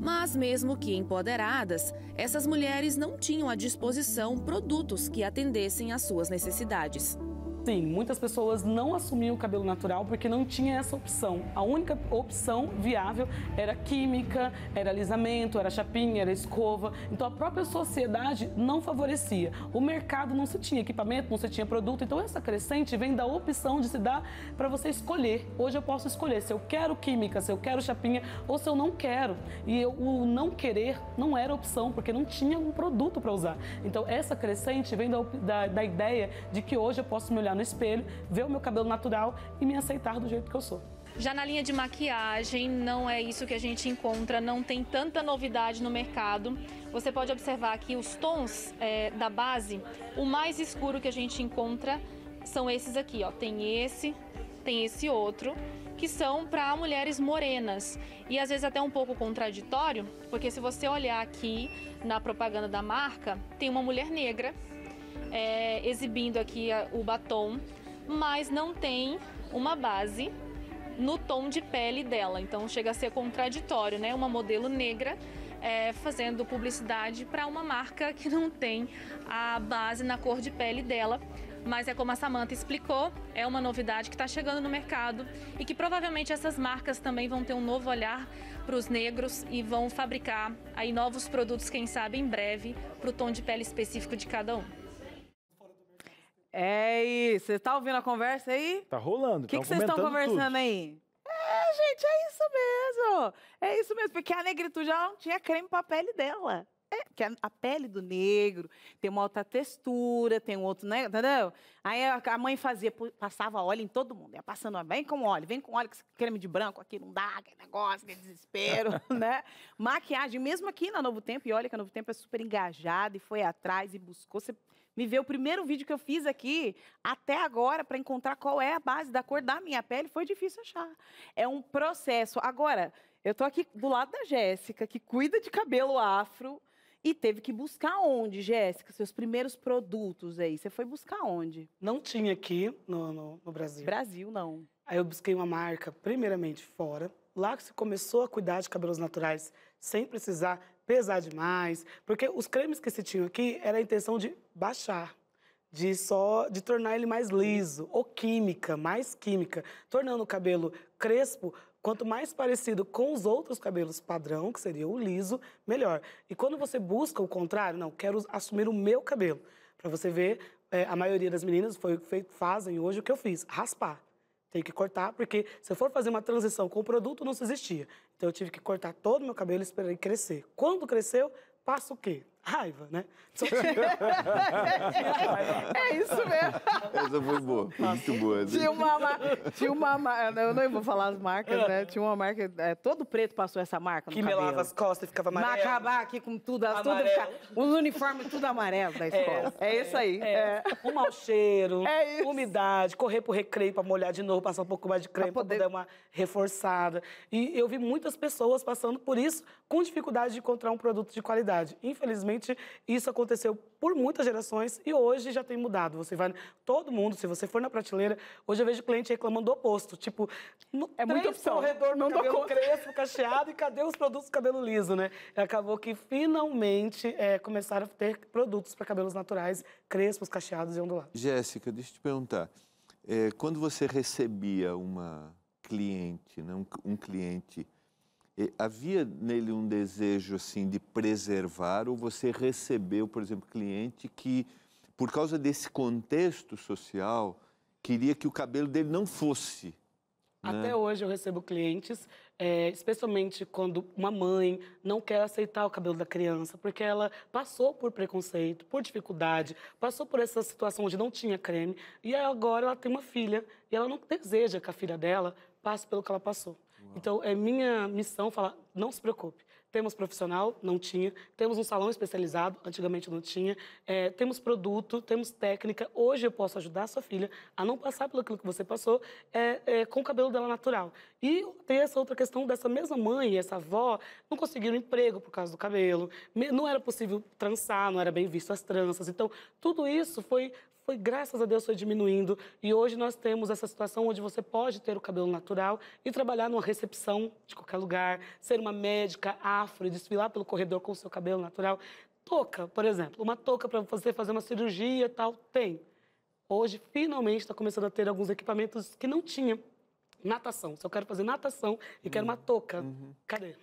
Mas, mesmo que empoderadas, essas mulheres não tinham à disposição produtos que atendessem às suas necessidades. Sim, muitas pessoas não assumiam o cabelo natural porque não tinha essa opção. A única opção viável era química, era alisamento, era chapinha, era escova. Então a própria sociedade não favorecia. O mercado não se tinha equipamento, não se tinha produto. Então essa crescente vem da opção de se dar para você escolher. Hoje eu posso escolher se eu quero química, se eu quero chapinha ou se eu não quero. E eu, o não querer não era opção porque não tinha um produto para usar. Então essa crescente vem da, da, da ideia de que hoje eu posso me olhar no espelho, ver o meu cabelo natural e me aceitar do jeito que eu sou. Já na linha de maquiagem, não é isso que a gente encontra, não tem tanta novidade no mercado. Você pode observar aqui os tons é, da base. O mais escuro que a gente encontra são esses aqui, ó. Tem esse, tem esse outro, que são para mulheres morenas. E às vezes até um pouco contraditório, porque se você olhar aqui na propaganda da marca, tem uma mulher negra é, exibindo aqui o batom, mas não tem uma base no tom de pele dela. Então chega a ser contraditório, né? Uma modelo negra é, fazendo publicidade para uma marca que não tem a base na cor de pele dela. Mas é como a Samantha explicou, é uma novidade que está chegando no mercado e que provavelmente essas marcas também vão ter um novo olhar para os negros e vão fabricar aí novos produtos, quem sabe em breve, para o tom de pele específico de cada um. É isso. Você tá ouvindo a conversa aí? Tá rolando. O que vocês estão conversando tudo. aí? É, gente, é isso mesmo. É isso mesmo, porque a negritude ela não tinha creme para a pele dela. É, porque a, a, pele do negro tem uma outra textura, tem um outro, né? Entendeu? Aí a, a mãe fazia, passava óleo em todo mundo. Ia passando, vem com óleo, vem com óleo, creme de branco aqui não dá, aquele negócio, aquele desespero, (laughs) né? Maquiagem, mesmo aqui na Novo Tempo, e olha que a Novo Tempo é super engajada e foi atrás e buscou. Você me ver o primeiro vídeo que eu fiz aqui, até agora, para encontrar qual é a base da cor da minha pele, foi difícil achar. É um processo. Agora, eu estou aqui do lado da Jéssica, que cuida de cabelo afro. E teve que buscar onde, Jéssica? Seus primeiros produtos aí. Você foi buscar onde? Não tinha aqui no, no, no Brasil. Brasil, não. Aí eu busquei uma marca, primeiramente fora. Lá que se começou a cuidar de cabelos naturais sem precisar pesar demais, porque os cremes que se tinham aqui era a intenção de baixar, de só de tornar ele mais liso, ou química, mais química, tornando o cabelo crespo quanto mais parecido com os outros cabelos padrão, que seria o liso, melhor. E quando você busca o contrário, não, quero assumir o meu cabelo, para você ver, é, a maioria das meninas foi, fazem hoje o que eu fiz, raspar. Tem que cortar, porque se eu for fazer uma transição com o produto, não se existia. Então eu tive que cortar todo o meu cabelo e esperar ele crescer. Quando cresceu, passa o quê? Raiva, né? (laughs) é isso mesmo. Essa foi boa, muito boa. Né? Tinha uma, tinha uma eu não vou falar as marcas, né? Tinha uma marca, é, todo preto passou essa marca Que melava melava as costas e ficava amarelo. Acabar aqui com tudo, tudo ficar, os uniformes tudo amarelo da escola. É, é isso aí. É. É. Um mau cheiro, é umidade, correr pro recreio para molhar de novo, passar um pouco mais de creme para poder... poder dar uma reforçada. E eu vi muitas pessoas passando por isso com dificuldade de encontrar um produto de qualidade. Infelizmente, Infelizmente, isso aconteceu por muitas gerações e hoje já tem mudado. Você vai, todo mundo, se você for na prateleira, hoje eu vejo cliente reclamando do oposto. Tipo, no é muito corredor, não cabelo crespo, cacheado e cadê os produtos cabelo liso, né? E acabou que finalmente é, começaram a ter produtos para cabelos naturais, crespos, cacheados e ondulados. Jéssica, deixa eu te perguntar. É, quando você recebia uma cliente, né, um, um cliente havia nele um desejo assim de preservar ou você recebeu, por exemplo, cliente que por causa desse contexto social queria que o cabelo dele não fosse né? até né? hoje eu recebo clientes, é, especialmente quando uma mãe não quer aceitar o cabelo da criança, porque ela passou por preconceito, por dificuldade, passou por essa situação onde não tinha creme, e agora ela tem uma filha e ela não deseja que a filha dela passe pelo que ela passou. Então, é minha missão falar, não se preocupe. Temos profissional, não tinha. Temos um salão especializado, antigamente não tinha. É, temos produto, temos técnica. Hoje eu posso ajudar a sua filha a não passar pelo que você passou é, é, com o cabelo dela natural. E tem essa outra questão dessa mesma mãe, essa avó, não conseguiram emprego por causa do cabelo. Não era possível trançar, não era bem visto as tranças. Então, tudo isso foi, foi, graças a Deus, foi diminuindo. E hoje nós temos essa situação onde você pode ter o cabelo natural e trabalhar numa recepção de qualquer lugar, ser uma médica afro e desfilar pelo corredor com o seu cabelo natural. Toca, por exemplo, uma touca para você fazer uma cirurgia e tal, tem. Hoje, finalmente, está começando a ter alguns equipamentos que não tinha. Natação. Se eu quero fazer natação e quero uma touca, uhum. cadê?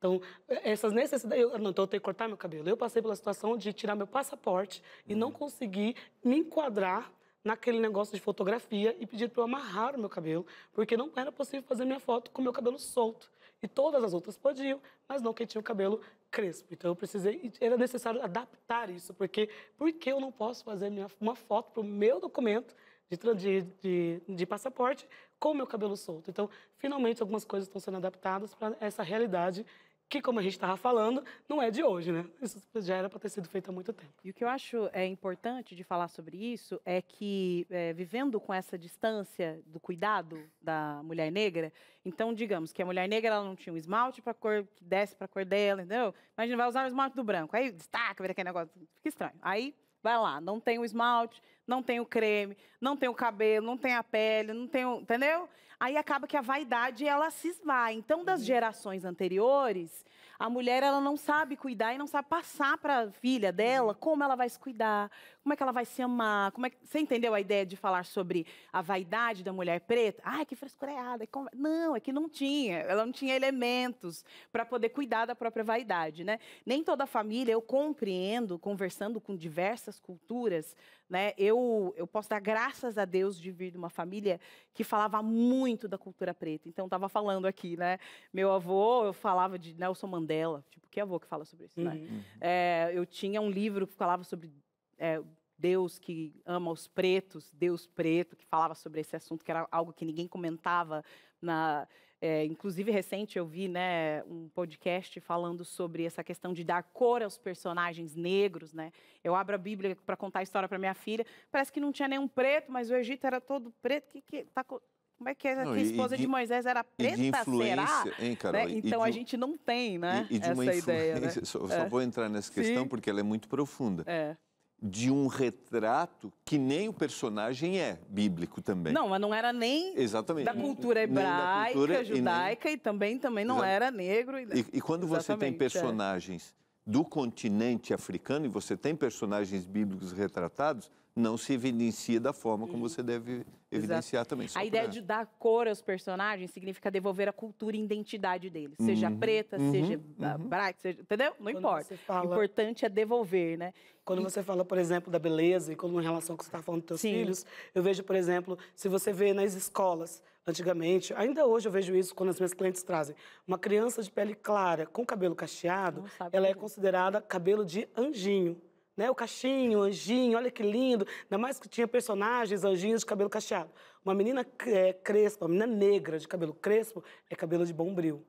Então, essas necessidades. Eu, não, então eu tenho que cortar meu cabelo. Eu passei pela situação de tirar meu passaporte e não conseguir me enquadrar naquele negócio de fotografia e pedir para eu amarrar o meu cabelo, porque não era possível fazer minha foto com meu cabelo solto. E todas as outras podiam, mas não quem tinha o cabelo crespo. Então eu precisei, era necessário adaptar isso, porque por que eu não posso fazer minha, uma foto para o meu documento de, de, de, de passaporte com meu cabelo solto? Então, finalmente, algumas coisas estão sendo adaptadas para essa realidade que, como a gente estava falando, não é de hoje, né? Isso já era para ter sido feito há muito tempo. E o que eu acho é importante de falar sobre isso é que, é, vivendo com essa distância do cuidado da mulher negra, então, digamos que a mulher negra ela não tinha um esmalte para cor que desce para a cor dela, entendeu? Imagina, vai usar o esmalte do branco, aí destaca, vira aquele negócio, fica estranho. Aí vai lá, não tem o esmalte, não tem o creme, não tem o cabelo, não tem a pele, não tem o, entendeu? Aí acaba que a vaidade ela se esvai. Então, das uhum. gerações anteriores, a mulher ela não sabe cuidar e não sabe passar para a filha dela uhum. como ela vai se cuidar, como é que ela vai se amar, como é que... você entendeu a ideia de falar sobre a vaidade da mulher preta? Ai, que frescureada. Não, é que não tinha, ela não tinha elementos para poder cuidar da própria vaidade, né? Nem toda família eu compreendo, conversando com diversas culturas, né? Eu eu posso dar graças a Deus de vir de uma família que falava muito da cultura preta. Então estava falando aqui, né? Meu avô, eu falava de Nelson Mandela dela. Tipo, que avô que fala sobre isso, né? Uhum. É, eu tinha um livro que falava sobre é, Deus que ama os pretos, Deus preto, que falava sobre esse assunto, que era algo que ninguém comentava na... É, inclusive, recente eu vi né, um podcast falando sobre essa questão de dar cor aos personagens negros. Né? Eu abro a Bíblia para contar a história para minha filha. Parece que não tinha nenhum preto, mas o Egito era todo preto. Que, que tá, como é que é? Não, a esposa de, de, Moisés era preta, de será? Hein, Carol, né? Então de, a gente não tem, né? E, de essa uma ideia. Né? Só, só é. vou entrar nessa questão Sim. porque ela é muito profunda. É. De um retrato que nem o personagem é bíblico também. Não, mas não era nem Exatamente. da cultura hebraica, da cultura, judaica e, nem... e, também, também não Exato. era negro. E, e quando Exatamente, você tem é. personagens é. do continente africano e você tem personagens bíblicos retratados, não se evidencia da forma como você deve evidenciar Exato. também. A ideia de dar cor aos personagens significa devolver a cultura e identidade deles. Uhum. Seja preta, uhum. seja uhum. branca, seja, entendeu? Não Quando importa. Fala... O importante é devolver, né? Quando você fala, por exemplo, da beleza e quando em relação ao que você está falando dos seus Sim. filhos, eu vejo, por exemplo, se você vê nas escolas, antigamente, ainda hoje eu vejo isso quando as minhas clientes trazem, uma criança de pele clara com cabelo cacheado, ela é considerada cabelo de anjinho né? O cachinho, o anjinho, olha que lindo. Ainda mais que tinha personagens, anjinhos de cabelo cacheado. Uma menina é, crespa, uma menina negra de cabelo crespo, é cabelo de bombril.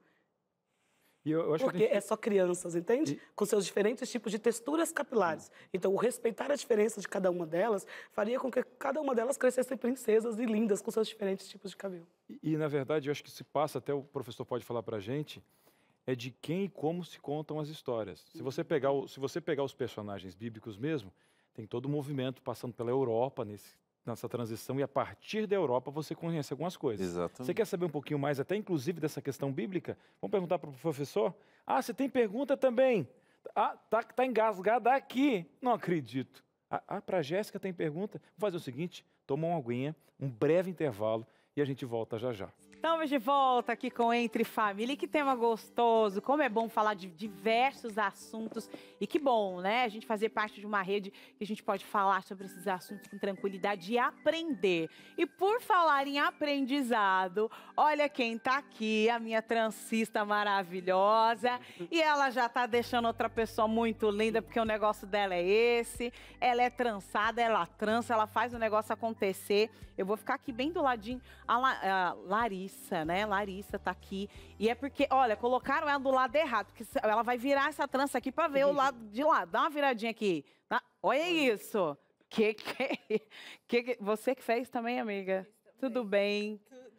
Eu, eu Porque é só crianças, entende? E... Com seus diferentes tipos de texturas capilares. Então, o respeitar a diferença de cada uma delas faria com que cada uma delas crescesse princesas e lindas com seus diferentes tipos de cabelo. E, e na verdade, eu acho que se passa, até o professor pode falar para a gente, é de quem e como se contam as histórias. Se você pegar, o, se você pegar os personagens bíblicos mesmo, tem todo o movimento passando pela Europa nesse, nessa transição e a partir da Europa você conhece algumas coisas. Exatamente. Você quer saber um pouquinho mais, até inclusive dessa questão bíblica? Vamos perguntar para o professor? Ah, você tem pergunta também? Ah, tá, tá engasgada aqui. Não acredito. Ah, ah para a Jéssica tem pergunta? Vamos fazer o seguinte, toma uma aguinha, um breve intervalo e a gente volta já já. Estamos de volta aqui com Entre Família. E que tema gostoso! Como é bom falar de diversos assuntos. E que bom, né? A gente fazer parte de uma rede que a gente pode falar sobre esses assuntos com tranquilidade e aprender. E por falar em aprendizado, olha quem está aqui, a minha transista maravilhosa. E ela já está deixando outra pessoa muito linda, porque o negócio dela é esse. Ela é trançada, ela trança, ela faz o negócio acontecer. Eu vou ficar aqui bem do ladinho. A, La, a Larissa, né? Larissa tá aqui. E é porque, olha, colocaram ela do lado errado. Porque ela vai virar essa trança aqui para ver o lado de lá. Dá uma viradinha aqui. Tá? Olha isso. Que, (laughs) que, que, você que fez também, amiga? Tudo bem? (laughs) Tudo.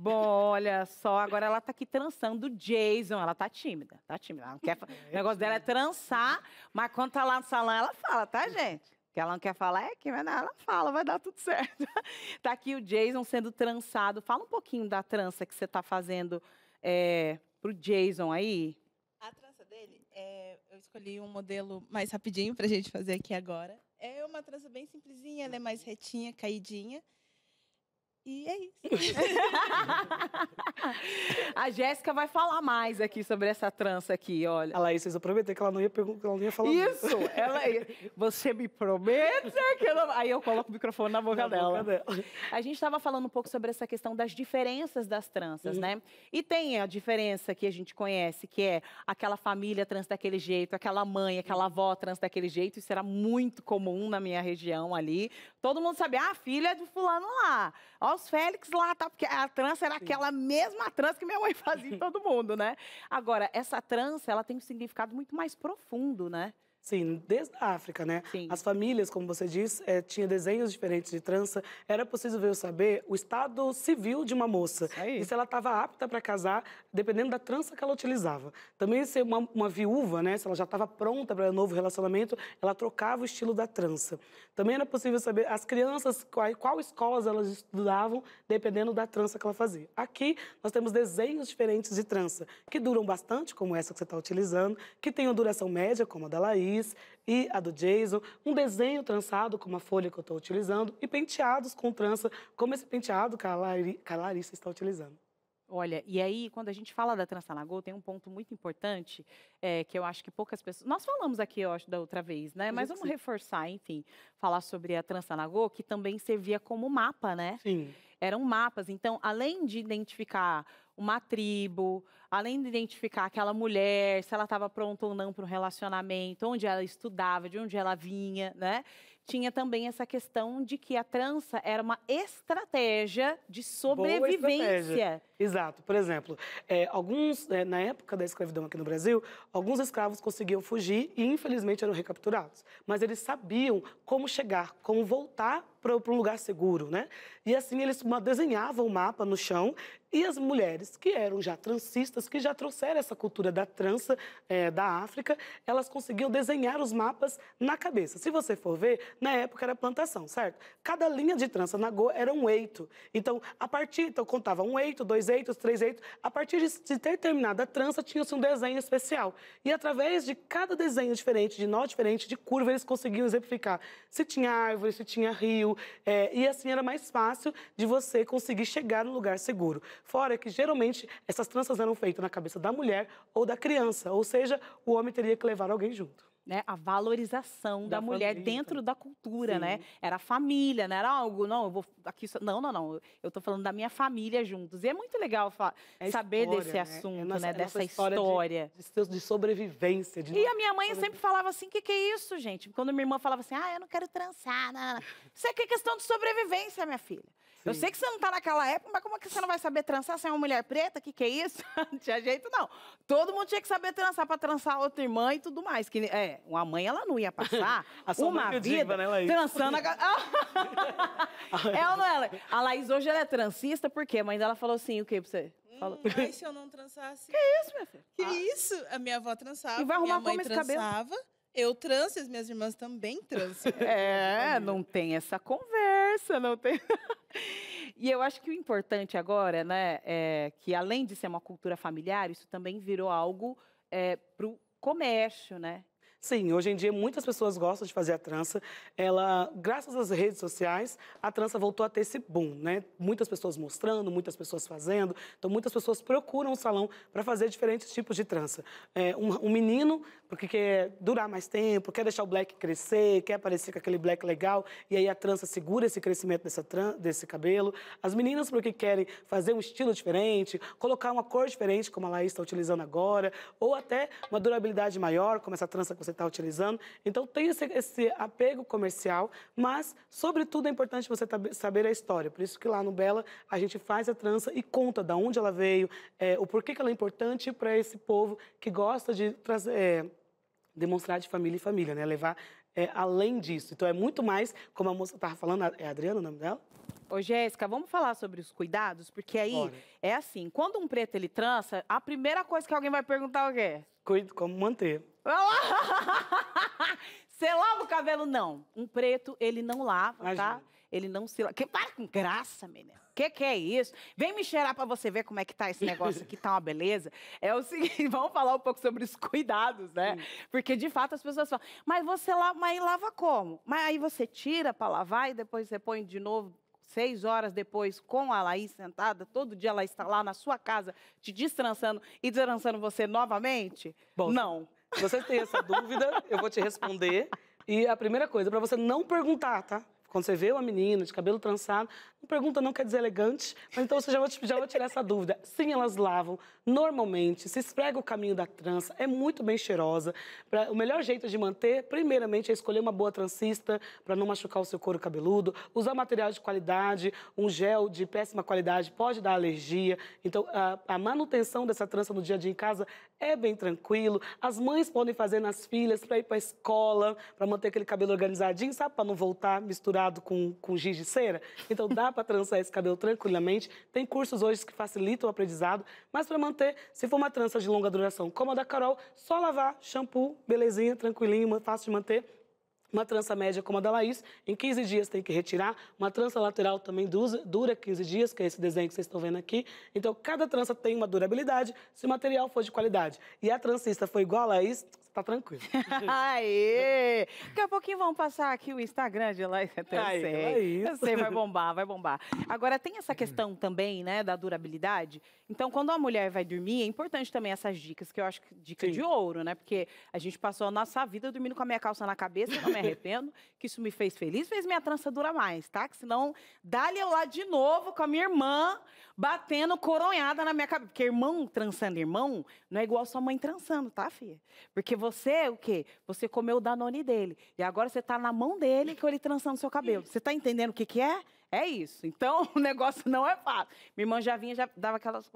Bom, olha só, agora ela tá aqui trançando o Jason. Ela tá tímida, tá tímida. Ela quer, o negócio dela é trançar, mas quando tá lá no salão, ela fala, tá, gente? Que ela não quer falar é que ela fala, vai dar tudo certo. (laughs) tá aqui o Jason sendo trançado. Fala um pouquinho da trança que você está fazendo é, para o Jason aí. A trança dele, é, eu escolhi um modelo mais rapidinho para a gente fazer aqui agora. É uma trança bem simplesinha, ela é mais retinha, caidinha. E é isso. (laughs) a Jéssica vai falar mais aqui sobre essa trança aqui, olha. A Laís, eu prometei que ela não ia perguntar, ela não ia falar Isso, ela Você me promete que eu não... Aí eu coloco o microfone na boca, na dela. boca dela. A gente estava falando um pouco sobre essa questão das diferenças das tranças, uhum. né? E tem a diferença que a gente conhece, que é aquela família trans daquele jeito, aquela mãe, aquela avó trans daquele jeito. Isso era muito comum na minha região ali. Todo mundo sabia, ah, a filha é de fulano lá Ó, os Félix lá, tá? Porque a trança era aquela mesma trança que minha mãe fazia em (laughs) todo mundo, né? Agora, essa trança, ela tem um significado muito mais profundo, né? Sim, desde a África, né? Sim. As famílias, como você disse, eh, tinha desenhos diferentes de trança. Era possível ver saber o estado civil de uma moça. aí. E se ela estava apta para casar, dependendo da trança que ela utilizava. Também se uma, uma viúva, né? Se ela já estava pronta para um novo relacionamento, ela trocava o estilo da trança. Também era possível saber as crianças, qual, qual escolas elas estudavam, dependendo da trança que ela fazia. Aqui, nós temos desenhos diferentes de trança, que duram bastante, como essa que você está utilizando, que tem uma duração média, como a da Laís, e a do Jason, um desenho trançado, como a folha que eu estou utilizando, e penteados com trança, como esse penteado que a, Lari, que a Larissa está utilizando. Olha, e aí, quando a gente fala da trança lagoa, tem um ponto muito importante, é, que eu acho que poucas pessoas... Nós falamos aqui, eu acho, da outra vez, né? Mas vamos reforçar, enfim, falar sobre a trança lagoa, que também servia como mapa, né? Sim. eram mapas. Então, além de identificar uma tribo, além de identificar aquela mulher, se ela estava pronta ou não para um relacionamento, onde ela estudava, de onde ela vinha, né? Tinha também essa questão de que a trança era uma estratégia de sobrevivência. estratégia. Exato. Por exemplo, é, alguns, é, na época da escravidão aqui no Brasil, alguns escravos conseguiam fugir e, infelizmente, eram recapturados. Mas eles sabiam como chegar, como voltar para um lugar seguro, né? E assim eles desenhavam o mapa no chão e as mulheres que eram já trancistas, que já trouxeram essa cultura da trança é, da África, elas conseguiam desenhar os mapas na cabeça. Se você for ver, na época era plantação, certo? Cada linha de trança na Go era um eito. Então, a partir, então contava um eito, dois eitos, três eitos. A partir de, de ter terminado a trança, tinha-se um desenho especial. E através de cada desenho diferente, de nó diferente, de curva, eles conseguiam exemplificar se tinha árvore, se tinha rio. é, e assim era mais fácil de você conseguir chegar no lugar seguro. Fora que geralmente essas tranças eram feitas na cabeça da mulher ou da criança, ou seja, o homem teria que levar alguém junto. Né, a valorização da, Da mulher família dentro da cultura, né? Sim. Era a família, não era algo, não, eu vou aqui, não, não, não, eu tô falando da minha família juntos. E é muito legal É saber história, desse né? É assunto, nossa- né, é nossa dessa história de- história. De, de sobrevivência. De E a minha mãe sempre falava assim: o que, que é isso, gente? Quando minha irmã falava assim: ah, eu não quero trançar. Não, não, não. Isso aqui é questão de sobrevivência, minha filha. Eu sei que você não tá naquela época, mas como é que você não vai saber trançar? Você é uma mulher preta? O que, que é isso? (laughs) não tinha jeito, não. Todo mundo tinha que saber trançar para trançar a outra irmã e tudo mais. Que, é, uma mãe, ela não ia passar (laughs) A sua uma vida diva, né, Laís? trançando a... (laughs) é ou não é? Laís? A Laís hoje ela é transista, por quê? A mãe dela falou assim, o quê pra você? Falou. Hum, mas se eu não trançasse. Que isso, minha filha? Que isso? A minha avó trançava. E vai arrumar minha mãe como esse cabelo? Eu tranço e as minhas irmãs também trançam. (laughs) É, não tem essa conversa, não tem. (laughs) e eu acho que o importante agora, né, é que além de ser uma cultura familiar, isso também virou algo para o comércio, né? Sim, hoje em dia muitas pessoas gostam de fazer a trança. Ela, graças às redes sociais, a trança voltou a ter esse boom, né? Muitas pessoas mostrando, muitas pessoas fazendo. Então, muitas pessoas procuram o salão para fazer diferentes tipos de trança. É, um, um menino, porque quer durar mais tempo, quer deixar o black crescer, quer aparecer com aquele black legal, e aí a trança segura esse crescimento dessa desse cabelo. As meninas, porque querem fazer um estilo diferente, colocar uma cor diferente, como a Laís está utilizando agora, ou até uma durabilidade maior, como essa trança que você está utilizando. Então, tem esse, esse apego comercial, mas, sobretudo, é importante você saber a história. Por isso que lá no Bela, a gente faz a trança e conta de onde ela veio, é, o porquê que ela é importante para esse povo que gosta de trazer... é, demonstrar de família em família, né? Levar é, além disso. Então, é muito mais, como a moça estava falando, é a Adriana o nome dela? Ô, Jéssica, vamos falar sobre os cuidados? Porque aí Bora. é assim, quando um preto ele trança, a primeira coisa que alguém vai perguntar é como manter. (laughs) Você lava o cabelo? Não. Um preto, ele não lava, tá? Imagina. Ele não se lava. Que, para com graça, menina. O que, que é isso? Vem me cheirar pra você ver como é que tá esse negócio aqui, tá uma beleza. É o (laughs) seguinte, vamos falar um pouco sobre os cuidados, né? Porque, de fato, as pessoas falam, mas você lava, mas lava como? Mas aí você tira pra lavar e depois você põe de novo seis horas depois, com a Laís sentada, todo dia ela está lá na sua casa, te destrançando e destrançando você novamente? Bom, não. Se você tem essa dúvida, eu vou te responder. E a primeira coisa, para você não perguntar, tá? quando você vê uma menina de cabelo trançado, não pergunta não quer dizer elegante, mas então você já vou, já tirar essa dúvida. Sim, elas lavam normalmente, se esfrega o caminho da trança, é muito bem cheirosa. Pra, o melhor jeito de manter, primeiramente, é escolher uma boa transista para não machucar o seu couro cabeludo, usar material de qualidade, um gel de péssima qualidade pode dar alergia. Então, a, a manutenção dessa trança no dia a dia em casa é bem tranquilo. As mães podem fazer nas filhas para ir para a escola, para manter aquele cabelo organizadinho, sabe? Para não voltar misturado com, com giz de cera. Então, dá para trançar esse cabelo tranquilamente. Tem cursos hoje que facilitam o aprendizado, mas para manter, se for uma trança de longa duração, como a da Carol, só lavar, shampoo, belezinha, tranquilinho, fácil de manter. Uma trança média como a da Laís, em 15 dias tem que retirar. Uma trança lateral também dura 15 dias, que é esse desenho que vocês estão vendo aqui. Então, cada trança tem uma durabilidade, se o material for de qualidade. E a transista for igual a Laís, tá tranquilo. (laughs) Aê! Daqui a pouquinho vamos passar aqui o Instagram de Laís. Eu sei. é isso. Eu sei, vai bombar, vai bombar. Agora, tem essa questão também, né, da durabilidade. Então, quando a mulher vai dormir, é importante também essas dicas, que eu acho que dica Sim. de ouro, né? Porque a gente passou a nossa vida dormindo com a minha calça na cabeça, eu não me arrependo, (laughs) que isso me fez feliz, fez minha trança durar mais, tá? Que senão, dá-lhe eu lá de novo com a minha irmã, batendo coronhada na minha cabeça. Porque irmão trançando irmão não é igual sua mãe trançando, tá, filha? Porque você, o quê? Você comeu o Danone dele. E agora você tá na mão dele com ele trançando seu cabelo. Você tá entendendo o que que é? É isso. Então, (laughs) o negócio não é fácil. Minha irmã já vinha, já dava aquelas...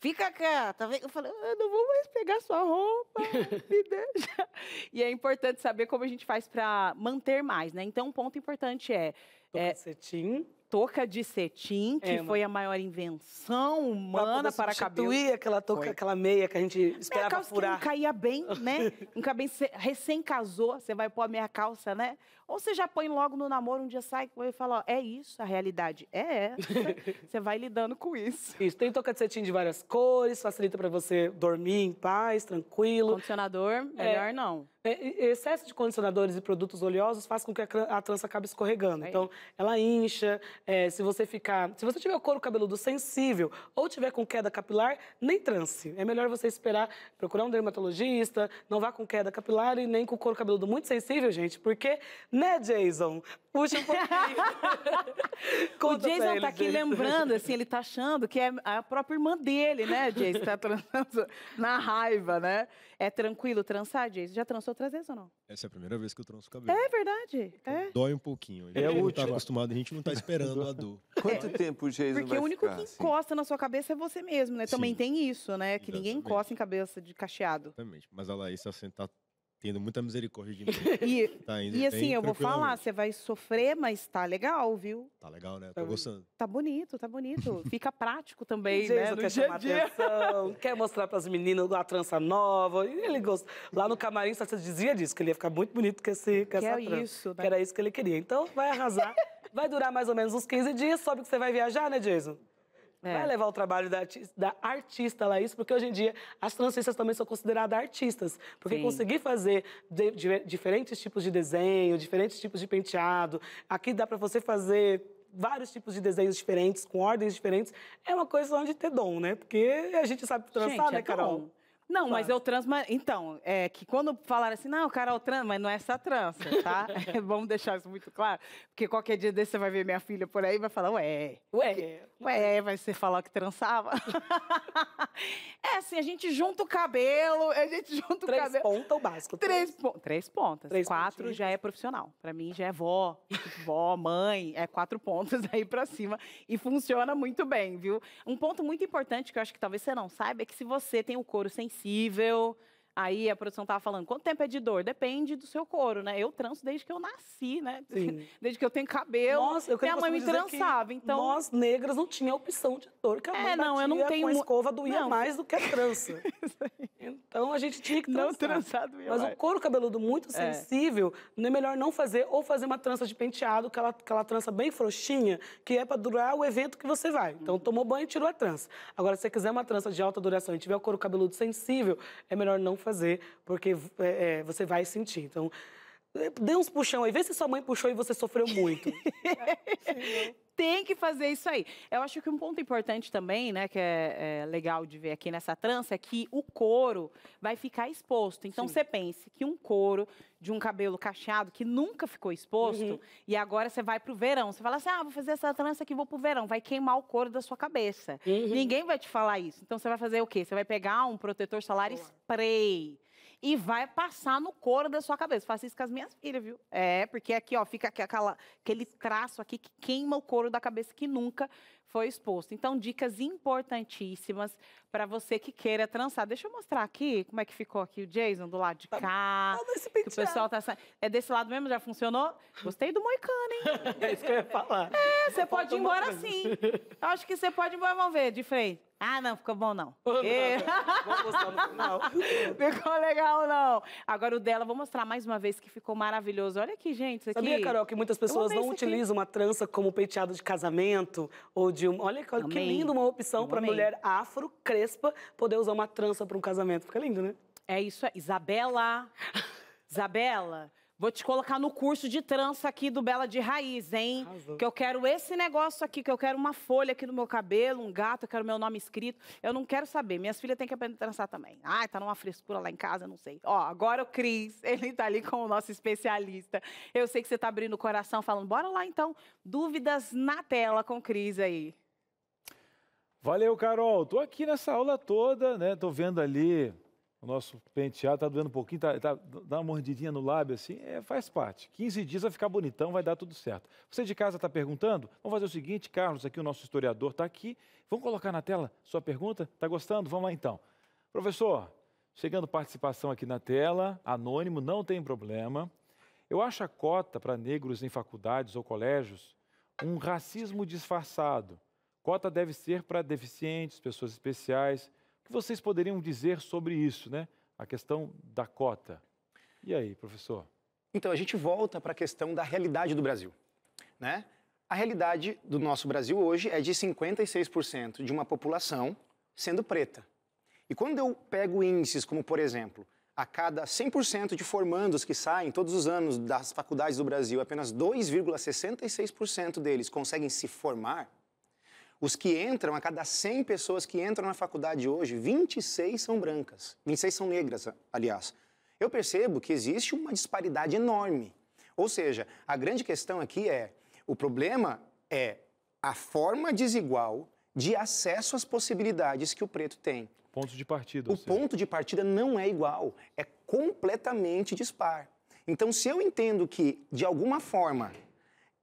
Fica quieta. Vem. Eu falei, eu não vou mais pegar sua roupa, me (laughs) deixa. E é importante saber como a gente faz para manter mais, né? Então, um ponto importante é... É, cetim. Touca de cetim, que É, foi a maior invenção humana para cabelo. aquela touca, Foi. aquela meia que a gente esperava calça que furar. não caía bem, né? Não caía bem, você recém casou, você vai pôr a meia calça, né? Ou você já põe logo no namoro, um dia sai com ele e fala, ó, é isso a realidade. É essa. (laughs) você vai lidando com isso. Isso, tem touca de cetim de várias cores, facilita para você dormir em paz, tranquilo. Condicionador, melhor não. É, excesso de condicionadores e produtos oleosos faz com que a, a trança acabe escorregando. Aí. Então, ela incha. é, se você ficar, se você tiver o couro cabeludo sensível ou tiver com queda capilar, nem trance. É melhor você esperar, procurar um dermatologista. Não vá com queda capilar e nem com couro cabeludo muito sensível, gente, porque, né, Jason? Puxa um pouquinho. (laughs) O Jason ele, tá aqui Jason. lembrando, assim, ele tá achando que é a própria irmã dele, né, Jason? Tá trançando (laughs) na raiva, né? É tranquilo trançar, Jason? Já trançou outras vezes ou não? Essa é a primeira vez que eu tranço o cabelo. É verdade. É. Dói um pouquinho. A É gente não útil. tá acostumado, a gente não tá esperando a dor. (laughs) Quanto tempo o Jason Porque vai o único ficar? que assim? encosta na sua cabeça é você mesmo, né? Também Sim. tem isso, né? Que ninguém Exatamente. encosta em cabeça de cacheado. Exatamente. Mas a Laís assim, tá tendo muita misericórdia de mim. (laughs) E, Tá indo e assim, eu vou falar, você vai sofrer, mas tá legal, viu? Tá legal, né? Tá Tô gostando. Tá bonito, tá bonito. (laughs) Fica prático também, Jason né? No quer chamar dia. atenção, (laughs) quer mostrar para as meninas a trança nova. E ele gosta. Lá no camarim, você dizia disso, que ele ia ficar muito bonito com, esse, com Que essa é trança. isso, né? Que era isso que ele queria. Então, vai arrasar. vai durar mais ou menos uns 15 dias. Soube que você vai viajar, né, Jason? É. Vai levar o trabalho da, arti- da artista Laís, porque hoje em dia as transistas também são consideradas artistas. Porque Sim. conseguir fazer de- de- diferentes tipos de desenho, diferentes tipos de penteado, aqui dá para você fazer vários tipos de desenhos diferentes, com ordens diferentes, é uma coisa de ter dom, né? Porque a gente sabe trançar, Gente, né, é Carol? dom. Não, mas eu trans, mas, então, é que quando falaram assim, não, Carol trans, mas não é essa trança, tá? (laughs) Vamos deixar isso muito claro, porque qualquer dia desse você vai ver minha filha por aí e vai falar, ué, Ué, ué, vai você falar que trançava? (laughs) é assim, a gente junta o cabelo, a gente junta o três cabelo. pontos o básico. Três, pon- três pontas. Três quatro pontinhos. já é profissional. Pra mim já é vó, vó, mãe, é quatro pontas aí pra cima e funciona muito bem, viu? Um ponto muito importante que eu acho que talvez você não saiba é que se você tem o couro sensível, acessível, aí a produção tava falando, quanto tempo é de dor? Depende do seu couro, né? Eu tranço desde que eu nasci, né? Sim. (laughs) Desde que eu tenho cabelo. Nossa, eu minha mãe me trançava, então Nós, negras, não tinha opção de dor, que a É, mãe não, eu não tenho com a escova doía Não. mais do que a (laughs) trança. então a gente tinha que não trançar. trançado. Mas o couro cabeludo muito É. sensível, não é melhor não fazer ou fazer uma trança de penteado, aquela, aquela trança bem frouxinha, que é para durar o evento que você vai. Então, Uhum. tomou banho e tirou a trança. Agora, se você quiser uma trança de alta duração e tiver o couro cabeludo sensível, é melhor não fazer, porque é, é, você vai sentir. Então, Dê uns puxão aí, vê se sua mãe puxou e você sofreu muito. (laughs) tem que fazer isso aí. Eu acho que um ponto importante também, né, que é, é, legal de ver aqui nessa trança, é que o couro vai ficar exposto. Então, Sim. você pense que um couro de um cabelo cacheado que nunca ficou exposto, uhum. e agora você vai pro verão. Você fala assim, ah, vou fazer essa trança aqui, vou pro verão. Vai queimar o couro da sua cabeça. Uhum. Ninguém vai te falar isso. Então, você vai fazer o quê? Você vai pegar um protetor solar Boa. spray e vai passar no couro da sua cabeça. Faço isso com as minhas filhas, viu? É, porque aqui, ó, fica aquela, aquele traço aqui que queima o couro da cabeça que nunca foi exposto. Então, dicas importantíssimas para você que queira trançar. Deixa eu mostrar aqui como é que ficou aqui o Jason do lado de tá cá. Tá que o pessoal tá É desse lado mesmo? Já funcionou? Gostei do moicano, hein? (laughs) é isso que eu ia falar. É, você pode ir embora sim. Acho que você pode ir embora, vamos ver, de frente. Ah, não, ficou bom não. não e... Vou mostrar no final. (laughs) ficou legal, não. Agora o dela, vou mostrar mais uma vez que ficou maravilhoso. Olha aqui, gente, isso aqui. Sabia, Carol, que muitas pessoas não utilizam uma trança como penteado de casamento ou de um... Olha, olha que lindo, uma opção para mulher afro, crespa, poder usar uma trança para um casamento. Fica lindo, né? É isso aí. Isabela, (laughs) Isabela, Vou te colocar no curso de trança aqui do Bela de Raiz, hein? Arrasou. Que eu quero esse negócio aqui, que eu quero uma folha aqui no meu cabelo, um gato, eu quero meu nome escrito. Eu não quero saber. Minhas filhas têm que aprender a trançar também. Ai, tá numa frescura lá em casa, não sei. Ó, agora o Cris, (laughs) ele tá ali com o nosso especialista. Eu sei que você tá abrindo o coração, falando, bora lá então. Dúvidas na tela com o Cris aí. Valeu, Carol. Tô aqui nessa aula toda, né? Tô vendo ali o nosso penteado está doendo um pouquinho, tá, tá, dá uma mordidinha no lábio assim, é, faz parte. 15 dias vai ficar bonitão, vai dar tudo certo. Você de casa está perguntando? Vamos fazer o seguinte, Carlos, aqui o nosso historiador está aqui. Vamos colocar na tela sua pergunta? Está gostando? Vamos lá então. Professor, chegando participação aqui na tela, anônimo, não tem problema. Eu acho a cota para negros em faculdades ou colégios um racismo disfarçado. Cota deve ser para deficientes, pessoas especiais que vocês poderiam dizer sobre isso, né? A questão da cota. E aí, professor? Então, a gente volta para a questão da realidade do Brasil, né? A realidade do nosso Brasil hoje é de 56% de uma população sendo preta. E quando eu pego índices como, por exemplo, a cada 100% de formandos que saem todos os anos das faculdades do Brasil, apenas 2,66% deles conseguem se formar, os que entram, a cada 100 pessoas que entram na faculdade hoje, 26 são brancas, 26 são negras, aliás. Eu percebo que existe uma disparidade enorme. Ou seja, a grande questão aqui é: o problema é a forma desigual de acesso às possibilidades que o preto tem. Ponto de partida. O ponto de partida não é igual, é completamente dispar. Então, se eu entendo que, de alguma forma,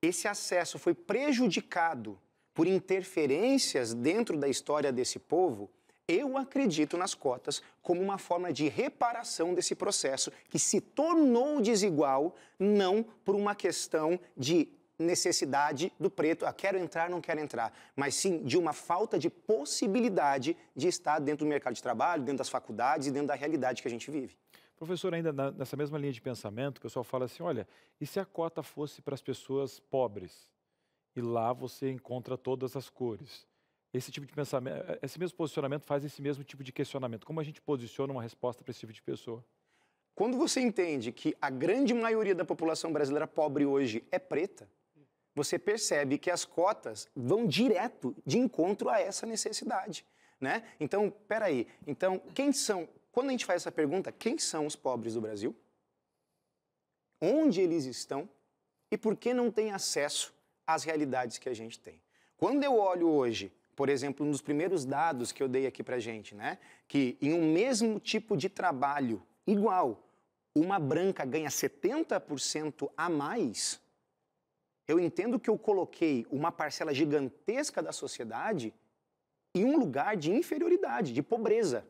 esse acesso foi prejudicado por interferências dentro da história desse povo, eu acredito nas cotas como uma forma de reparação desse processo que se tornou desigual, não por uma questão de necessidade do preto, ah, quero entrar, não quero entrar, mas sim de uma falta de possibilidade de estar dentro do mercado de trabalho, dentro das faculdades e dentro da realidade que a gente vive. Professor, ainda nessa mesma linha de pensamento, o pessoal fala assim: olha, e se a cota fosse para as pessoas pobres? E lá você encontra todas as cores. Esse tipo de pensamento, eh, esse mesmo posicionamento faz esse mesmo tipo de questionamento. Como a gente posiciona uma resposta para esse tipo de pessoa? Quando você entende que a grande maioria da população brasileira pobre hoje é preta, você percebe que as cotas vão direto de encontro a essa necessidade, né? Então, peraí, então quem são? Quando a gente faz essa pergunta, quem são os pobres do Brasil? Onde eles estão? E por que não têm acesso as realidades que a gente tem. Quando eu olho hoje, por exemplo, nos primeiros dados que eu dei aqui para gente, né, que em um mesmo tipo de trabalho igual, uma branca ganha 70% a mais, eu entendo que eu coloquei uma parcela gigantesca da sociedade em um lugar de inferioridade, de pobreza.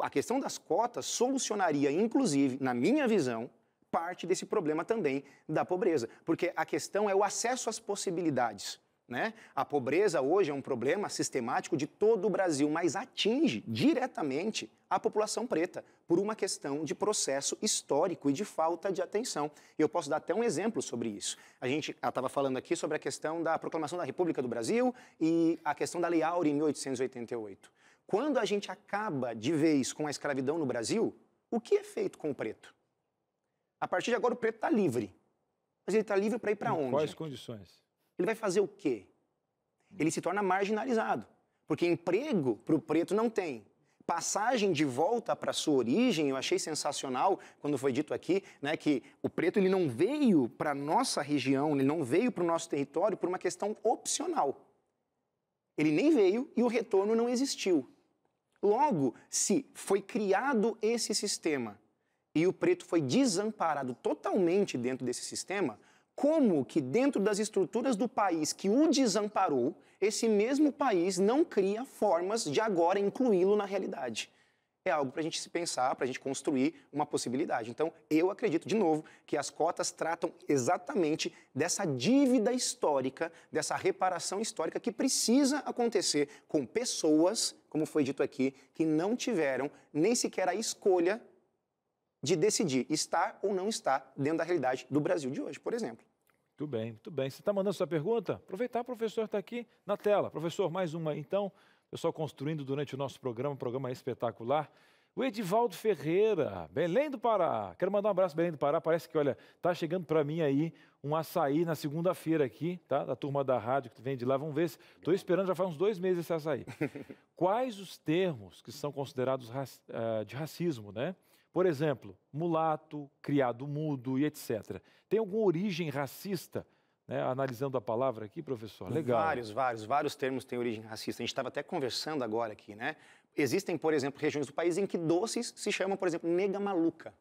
A questão das cotas solucionaria, inclusive, na minha visão, parte desse problema também da pobreza, porque a questão é o acesso às possibilidades. Né? A pobreza hoje é um problema sistemático de todo o Brasil, mas atinge diretamente a população preta por uma questão de processo histórico e de falta de atenção. Eu posso dar até um exemplo sobre isso. A gente estava falando aqui sobre a questão da proclamação da República do Brasil e a questão da Lei Áurea em 1888. Quando a gente acaba de vez com a escravidão no Brasil, o que é feito com o preto? A partir de agora o preto está livre. Mas ele está livre para ir para onde? Quais condições? Ele vai fazer o quê? Ele se torna marginalizado. Porque emprego para o preto não tem. Passagem de volta para sua origem, eu achei sensacional quando foi dito aqui, né, que o preto ele não veio para nossa região, ele não veio para o nosso território por uma questão opcional. Ele nem veio e o retorno não existiu. Logo, se foi criado esse sistema e o preto foi desamparado totalmente dentro desse sistema, como que dentro das estruturas do país que o desamparou, esse mesmo país não cria formas de agora incluí-lo na realidade? É algo para a gente se pensar, para a gente construir uma possibilidade. Então, eu acredito, de novo, que as cotas tratam exatamente dessa dívida histórica, dessa reparação histórica que precisa acontecer com pessoas, como foi dito aqui, que não tiveram nem sequer a escolha de decidir estar ou não estar dentro da realidade do Brasil de hoje, por exemplo. Muito bem, muito bem. Você está mandando sua pergunta? Aproveitar, o professor está aqui na tela. Professor, mais uma então. Pessoal construindo durante o nosso programa, um programa espetacular. O Edivaldo Ferreira, Belém do Pará. Quero mandar um abraço, Belém do Pará. Parece que, olha, tá chegando para mim aí um açaí na segunda-feira aqui, tá? Da turma da rádio que vem de lá. Vamos ver se. Estou esperando já faz uns dois meses esse açaí. (laughs) Quais os termos que são considerados uh, de racismo, né? Por exemplo, mulato, criado mudo e etc. Tem alguma origem racista? Né? Analisando a palavra aqui, professor. Legal. Vários, vários, vários termos têm origem racista. A gente estava até conversando agora aqui, né? Existem, por exemplo, regiões do país em que doces se chamam, por exemplo, nega maluca.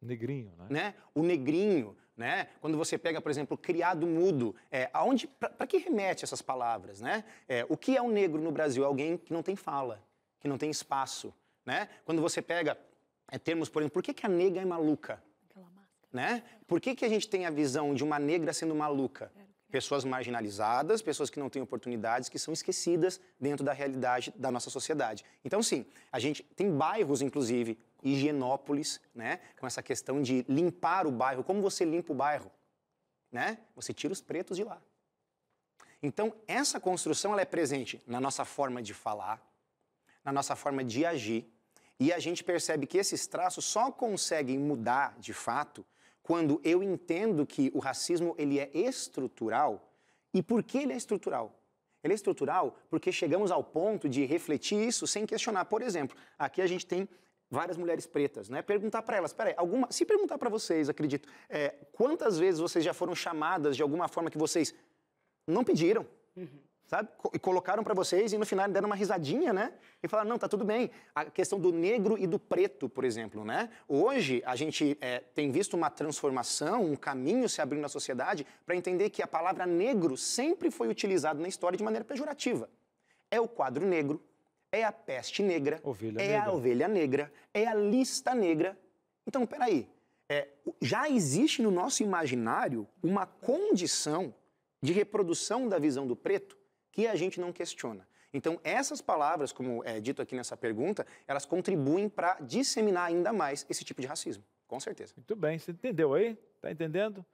Negrinho, né? né? O negrinho, né? Quando você pega, por exemplo, criado mudo, é, aonde, para que remete essas palavras, né? É, o que é um negro no Brasil? Alguém que não tem fala, que não tem espaço, né? Quando você pega é, termos, por exemplo, por que, que a negra é maluca? Né? Por que, que a gente tem a visão de uma negra sendo maluca? Pessoas marginalizadas, pessoas que não têm oportunidades, que são esquecidas dentro da realidade da nossa sociedade. Então, sim, a gente tem bairros, inclusive, Higienópolis, né? com essa questão de limpar o bairro. Como você limpa o bairro? Né? Você tira os pretos de lá. Então, essa construção ela é presente na nossa forma de falar, na nossa forma de agir, e a gente percebe que esses traços só conseguem mudar de fato quando eu entendo que o racismo ele é estrutural. E por que ele é estrutural? Ele é estrutural porque chegamos ao ponto de refletir isso sem questionar. Por exemplo, aqui a gente tem várias mulheres pretas, né? Perguntar para elas, peraí, alguma, se perguntar para vocês, acredito, é, quantas vezes vocês já foram chamadas de alguma forma que vocês não pediram? Uhum sabe? E colocaram para vocês e no final deram uma risadinha, né? E falaram, não, tá tudo bem. A questão do negro e do preto, por exemplo, né? Hoje a gente é, tem visto uma transformação, um caminho se abrindo na sociedade para entender que a palavra negro sempre foi utilizada na história de maneira pejorativa. É o quadro negro, é a peste negra, ovelha é negra. a ovelha negra, é a lista negra. Então, peraí, é, já existe no nosso imaginário uma condição de reprodução da visão do preto que a gente não questiona. Então, essas palavras, como é dito aqui nessa pergunta, elas contribuem para disseminar ainda mais esse tipo de racismo, com certeza. Muito bem, você entendeu aí? Está entendendo?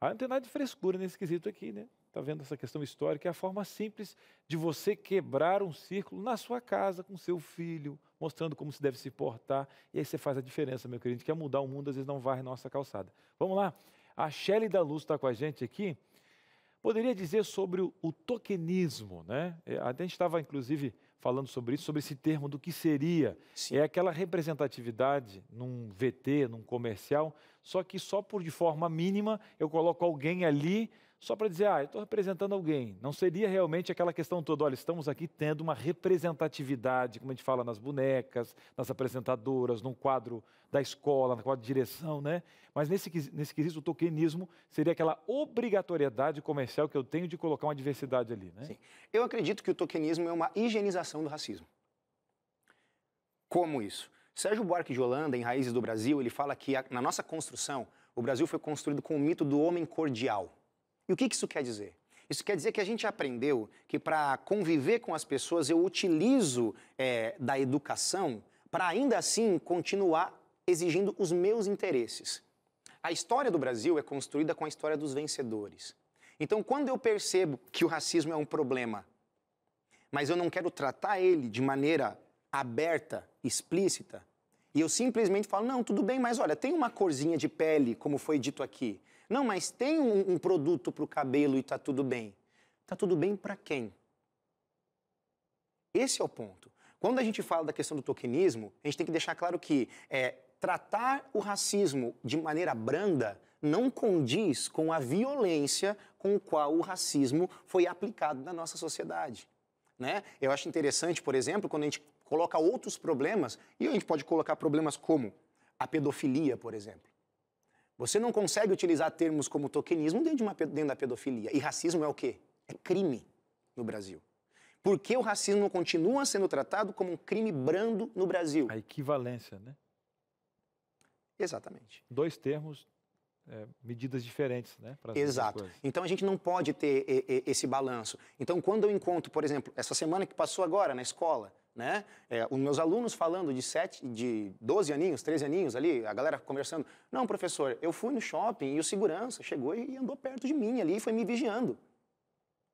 Ah, não tem nada de frescura nesse quesito aqui, né? Está vendo essa questão histórica? É a forma simples de você quebrar um círculo na sua casa, com seu filho, mostrando como se deve se portar. E aí você faz a diferença, meu querido. Quer mudar o mundo, às vezes não varre nossa calçada. Vamos lá. A Shelly da Luz está com a gente aqui poderia dizer sobre o, o tokenismo, né? É, a gente estava, inclusive, falando sobre isso, sobre esse termo do que seria. Sim. É aquela representatividade num VT, num comercial, só que só por de forma mínima eu coloco alguém ali só para dizer, ah, eu estou representando alguém. Não seria realmente aquela questão toda, olha, estamos aqui tendo uma representatividade, como a gente fala nas bonecas, nas apresentadoras, num quadro da escola, no quadro de direção, né? Mas nesse, nesse quesito, o tokenismo seria aquela obrigatoriedade comercial que eu tenho de colocar uma diversidade ali, né? Sim. Eu acredito que o tokenismo é uma higienização do racismo. Como isso? Sérgio Buarque de Holanda, em Raízes do Brasil, ele fala que a, na nossa construção, o Brasil foi construído com o mito do homem cordial. E o que isso quer dizer? Isso quer dizer que a gente aprendeu que para conviver com as pessoas eu utilizo é, da educação para ainda assim continuar exigindo os meus interesses. A história do Brasil é construída com a história dos vencedores. Então, quando eu percebo que o racismo é um problema, mas eu não quero tratar ele de maneira aberta, explícita, E eu simplesmente falo, não, tudo bem, mas olha, tem uma corzinha de pele, como foi dito aqui. Não, mas tem um, um produto para o cabelo e está tudo bem. Está tudo bem para quem? Esse é o ponto. Quando a gente fala da questão do tokenismo, a gente tem que deixar claro que é, tratar o racismo de maneira branda não condiz com a violência com qual o racismo foi aplicado na nossa sociedade. Né? Eu acho interessante, por exemplo, quando a gente coloca outros problemas, e a gente pode colocar problemas como a pedofilia, por exemplo. Você não consegue utilizar termos como tokenismo dentro, de uma, dentro da pedofilia. E racismo é o quê? É crime no Brasil. Por que o racismo continua sendo tratado como um crime brando no Brasil? A equivalência, né? Exatamente. Dois termos, é, medidas diferentes, né? Exato. Então a gente não pode ter e, e, esse balanço. Então quando eu encontro, por exemplo, essa semana que passou agora na escola, né? É, os meus alunos falando de sete, de 12 aninhos, 13 aninhos ali, a galera conversando. Não, professor, eu fui no shopping e o segurança chegou e andou perto de mim ali e foi me vigiando.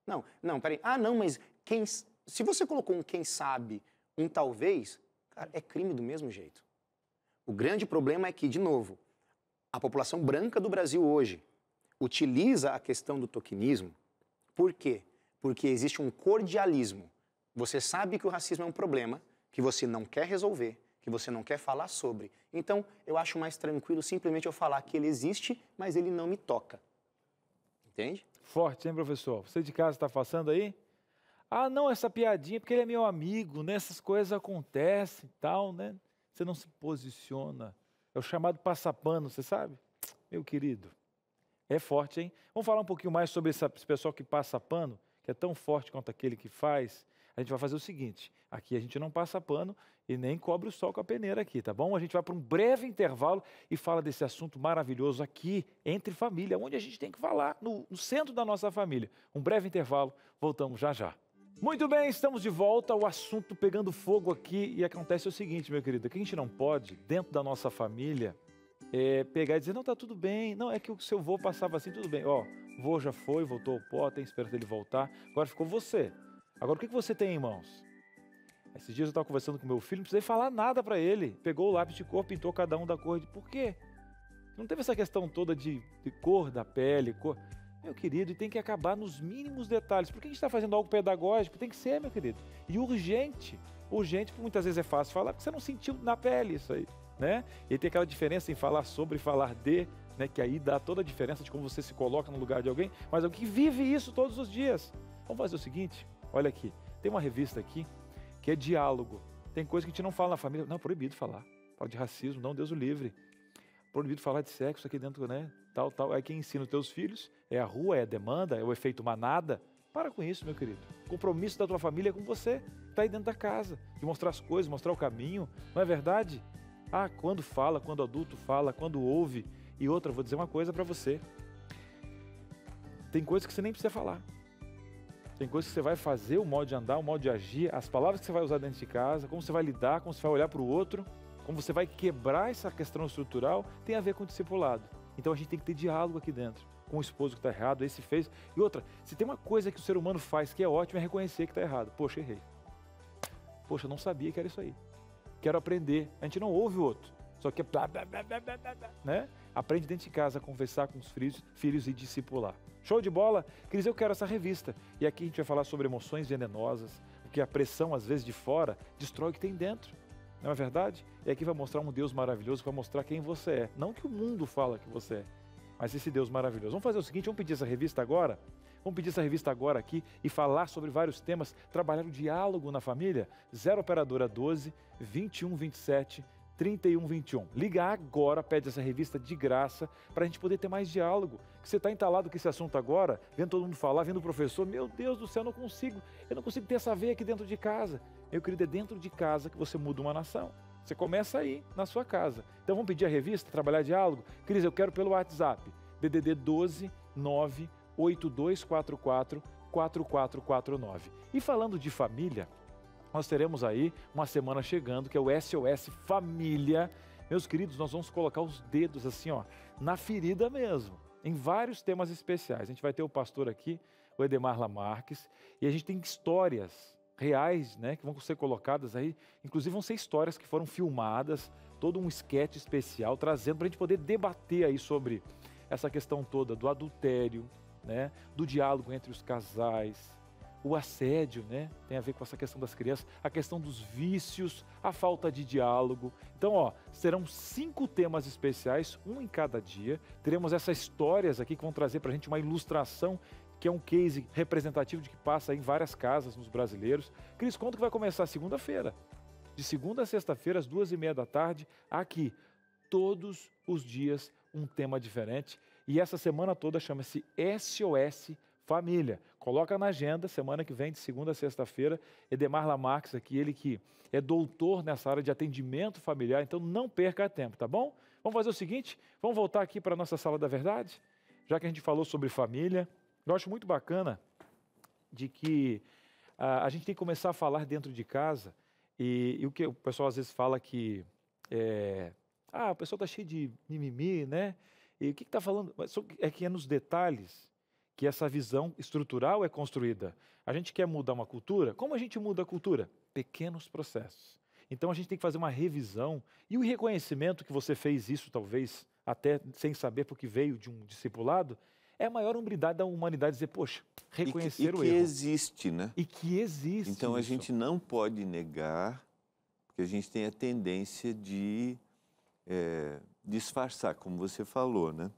Não, não, peraí. Ah, não, mas quem, se você colocou um quem sabe, um talvez, cara, é crime do mesmo jeito. O grande problema é que, de novo, a população branca do Brasil hoje utiliza a questão do tokenismo. Por quê? Porque existe um cordialismo você sabe que o racismo é um problema que você não quer resolver, que você não quer falar sobre. Então, eu acho mais tranquilo simplesmente eu falar que ele existe, mas ele não me toca. Entende? Forte, hein, professor? Você de casa está passando aí? Ah, não, essa piadinha, porque ele é meu amigo, né? Essas coisas acontecem e tal, né? Você não se posiciona. É o chamado passapano, você sabe? Meu querido, é forte, hein? Vamos falar um pouquinho mais sobre esse pessoal que passa pano, que é tão forte quanto aquele que faz a gente vai fazer o seguinte: aqui a gente não passa pano e nem cobre o sol com a peneira aqui, tá bom? A gente vai para um breve intervalo e fala desse assunto maravilhoso aqui, entre família, onde a gente tem que falar, no, no centro da nossa família. Um breve intervalo, voltamos já já. Muito bem, estamos de volta. O assunto pegando fogo aqui e acontece o seguinte, meu querido: que a gente não pode, dentro da nossa família, é, pegar e dizer: não, tá tudo bem, não, é que o seu avô passava assim, tudo bem. Ó, vô já foi, voltou ao pó, tem esperança dele voltar, agora ficou você. Agora, o que você tem em mãos? Esses dias eu estava conversando com meu filho, não precisei falar nada para ele. Pegou o lápis de cor, pintou cada um da cor. De... Por quê? Não teve essa questão toda de, de cor da pele, cor. Meu querido, e tem que acabar nos mínimos detalhes. Por que a gente está fazendo algo pedagógico? Tem que ser, meu querido. E urgente. Urgente, porque muitas vezes é fácil falar, porque você não sentiu na pele isso aí. Né? E tem aquela diferença em falar sobre e falar de, né? que aí dá toda a diferença de como você se coloca no lugar de alguém, mas o que vive isso todos os dias. Vamos fazer o seguinte: Olha aqui, tem uma revista aqui que é diálogo. Tem coisa que a gente não fala na família. Não, é proibido falar. Fala de racismo, não, Deus o livre. Proibido falar de sexo aqui dentro, né? Tal, tal. Aí quem ensina os teus filhos é a rua, é a demanda, é o efeito manada. Para com isso, meu querido. O compromisso da tua família é com você. Está aí dentro da casa. De mostrar as coisas, mostrar o caminho. Não é verdade? Ah, quando fala, quando adulto fala, quando ouve. E outra, vou dizer uma coisa para você. Tem coisas que você nem precisa falar. Tem coisas que você vai fazer, o modo de andar, o modo de agir, as palavras que você vai usar dentro de casa, como você vai lidar, como você vai olhar para o outro, como você vai quebrar essa questão estrutural, tem a ver com o discipulado. Então a gente tem que ter diálogo aqui dentro com o esposo que está errado, esse fez. E outra, se tem uma coisa que o ser humano faz que é ótimo, é reconhecer que está errado. Poxa, errei. Poxa, não sabia que era isso aí. Quero aprender. A gente não ouve o outro. Só que é blá, blá, blá, blá, blá, blá, né? Aprende dentro de casa a conversar com os filhos, filhos e discipular. Show de bola? Cris, eu quero essa revista. E aqui a gente vai falar sobre emoções venenosas, porque a pressão, às vezes, de fora, destrói o que tem dentro. Não é verdade? E aqui vai mostrar um Deus maravilhoso, vai mostrar quem você é. Não que o mundo fala que você é, mas esse Deus maravilhoso. Vamos fazer o seguinte, vamos pedir essa revista agora? Vamos pedir essa revista agora aqui e falar sobre vários temas, trabalhar o diálogo na família? 0 Operadora 12 21 27 3121. Liga agora, pede essa revista de graça para a gente poder ter mais diálogo. Que você está entalado com esse assunto agora, vendo todo mundo falar, vendo o professor, meu Deus do céu, eu não consigo, eu não consigo ter essa veia aqui dentro de casa. Meu querido, é dentro de casa que você muda uma nação. Você começa aí, na sua casa. Então vamos pedir a revista, trabalhar diálogo? Cris, eu quero pelo WhatsApp, DDD 12 9 8244 4449. E falando de família, nós teremos aí uma semana chegando, que é o SOS Família. Meus queridos, nós vamos colocar os dedos assim, ó, na ferida mesmo, em vários temas especiais. A gente vai ter o pastor aqui, o Edemar Lamarques, e a gente tem histórias reais, né, que vão ser colocadas aí. Inclusive vão ser histórias que foram filmadas, todo um esquete especial, trazendo para a gente poder debater aí sobre essa questão toda do adultério, né, do diálogo entre os casais, o assédio, né? Tem a ver com essa questão das crianças, a questão dos vícios, a falta de diálogo. Então, ó, serão cinco temas especiais, um em cada dia. Teremos essas histórias aqui que vão trazer para a gente uma ilustração que é um case representativo de que passa em várias casas nos brasileiros. Cris, conta que vai começar segunda-feira. De segunda a sexta-feira, às duas e meia da tarde, aqui. Todos os dias, um tema diferente. E essa semana toda chama-se SOS Família. Coloca na agenda, semana que vem, de segunda a sexta-feira, Edemar Lamarques aqui, ele que é doutor nessa área de atendimento familiar, então não perca tempo, tá bom? Vamos fazer o seguinte, vamos voltar aqui para a nossa sala da verdade, já que a gente falou sobre família, eu acho muito bacana de que a, a gente tem que começar a falar dentro de casa e, e o que o pessoal às vezes fala que é, ah, o pessoal está cheio de mimimi, né? E o que está falando? É que é nos detalhes que essa visão estrutural é construída. A gente quer mudar uma cultura? Como a gente muda a cultura? Pequenos processos. Então a gente tem que fazer uma revisão e o reconhecimento que você fez isso, talvez até sem saber porque veio de um discipulado, é a maior humildade da humanidade dizer, poxa, reconhecer e que, e o que erro. existe, né? E que existe. Então a isso. gente não pode negar, porque a gente tem a tendência de é, disfarçar, como você falou, né?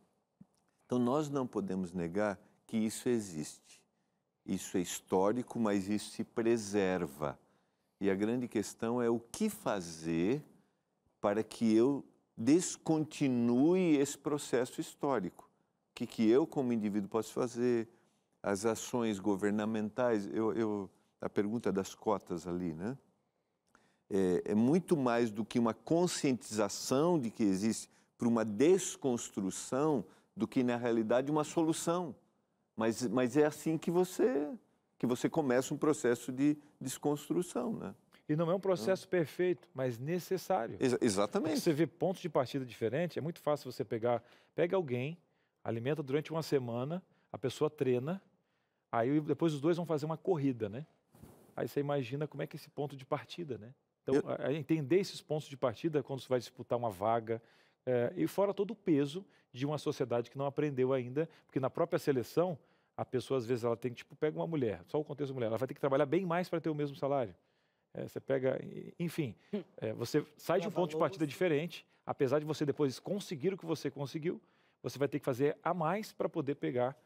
Então nós não podemos negar que isso existe. Isso é histórico, mas isso se preserva. E a grande questão é o que fazer para que eu descontinue esse processo histórico que, que eu, como indivíduo, posso fazer, as ações governamentais. Eu, eu, a pergunta das cotas ali, né? É, é muito mais do que uma conscientização de que existe para uma desconstrução do que, na realidade, uma solução. Mas, mas é assim que você, que você começa um processo de desconstrução, né? E não é um processo perfeito, mas necessário. Ex exatamente. Porque você vê pontos de partida diferentes, é muito fácil você pegar, pega alguém, alimenta durante uma semana, a pessoa treina, aí depois os dois vão fazer uma corrida, né? Aí você imagina como é que é esse ponto de partida, né? Então, Eu... entender esses pontos de partida quando você vai disputar uma vaga, é, e fora todo o peso de uma sociedade que não aprendeu ainda, porque na própria seleção, a pessoa às vezes ela tem que, tipo, pega uma mulher, só o contexto da mulher, ela vai ter que trabalhar bem mais para ter o mesmo salário. É, você pega, enfim, é, você sai de um ponto de partida diferente, apesar de você depois conseguir o que você conseguiu, você vai ter que fazer a mais para poder pegar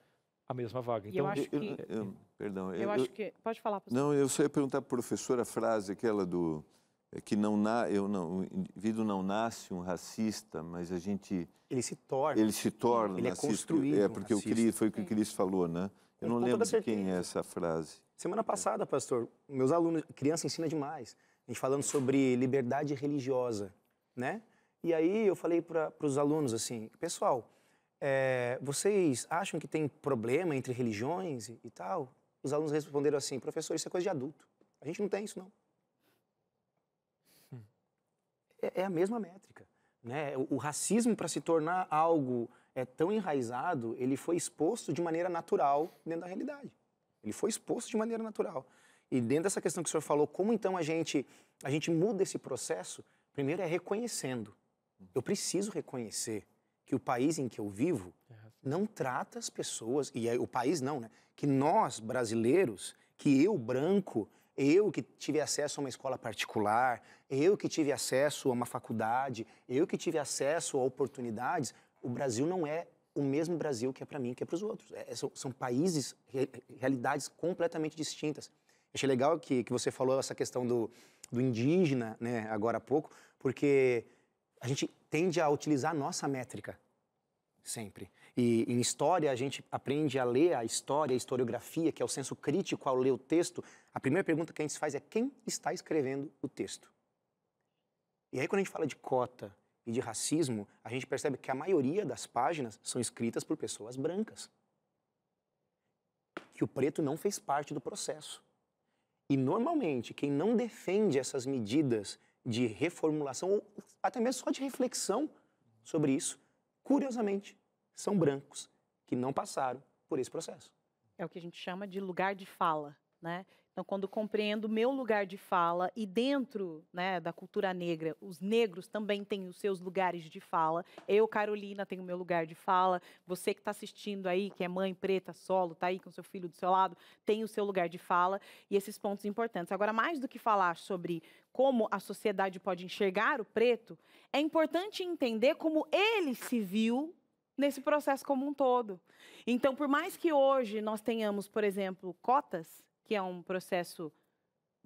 a mesma vaga. Então, eu acho que... Eu, eu, perdão. Eu, acho que... Pode falar, professor. Não, eu só ia perguntar para a professora a frase, aquela do... É que não, na, eu não, o indivíduo não nasce um racista, mas a gente... Ele se torna. Ele se torna Ele é construído É, porque um o Cris, foi o que o Cris falou, né? Eu não lembro de quem é essa frase. Semana passada, pastor, meus alunos, criança ensina demais. A gente falando sobre liberdade religiosa, né? E aí eu falei para os alunos assim, pessoal, é, vocês acham que tem problema entre religiões e, e, tal? Os alunos responderam assim, professor, isso é coisa de adulto. A gente não tem isso, não. É, é, a mesma métrica. Né? O, o racismo, para se tornar algo é, tão enraizado, ele foi exposto de maneira natural dentro da realidade. Ele foi exposto de maneira natural. E dentro dessa questão que o senhor falou, como então a gente, a gente muda esse processo? Primeiro é reconhecendo. Eu preciso reconhecer que o país em que eu vivo não trata as pessoas, e o país não, né? Que nós, brasileiros, que eu, branco, eu que tive acesso a uma escola particular, eu que tive acesso a uma faculdade, eu que tive acesso a oportunidades, o Brasil não é o mesmo Brasil que é para mim, que é para os outros. É, são, são, países, re, realidades completamente distintas. Achei legal que, que você falou essa questão do, do indígena, né, agora há pouco, porque a gente tende a utilizar a nossa métrica sempre. E em história, a gente aprende a ler a história, a historiografia, que é o senso crítico ao ler o texto. A primeira pergunta que a gente faz é quem está escrevendo o texto? E aí, quando a gente fala de cota e de racismo, a gente percebe que a maioria das páginas são escritas por pessoas brancas. Que o preto não fez parte do processo. E normalmente, quem não defende essas medidas de reformulação, ou até mesmo só de reflexão sobre isso, curiosamente, são brancos que não passaram por esse processo. É o que a gente chama de lugar de fala, né? Então, quando compreendo o meu lugar de fala e dentro né, da cultura negra, os negros também têm os seus lugares de fala. Eu, Carolina, tenho o meu lugar de fala. Você que está assistindo aí, que é mãe preta, solo, está aí com seu filho do seu lado, tem o seu lugar de fala e esses pontos importantes. Agora, mais do que falar sobre como a sociedade pode enxergar o preto, é importante entender como ele se viu nesse processo como um todo. Então, por mais que hoje nós tenhamos, por exemplo, cotas, que é um processo,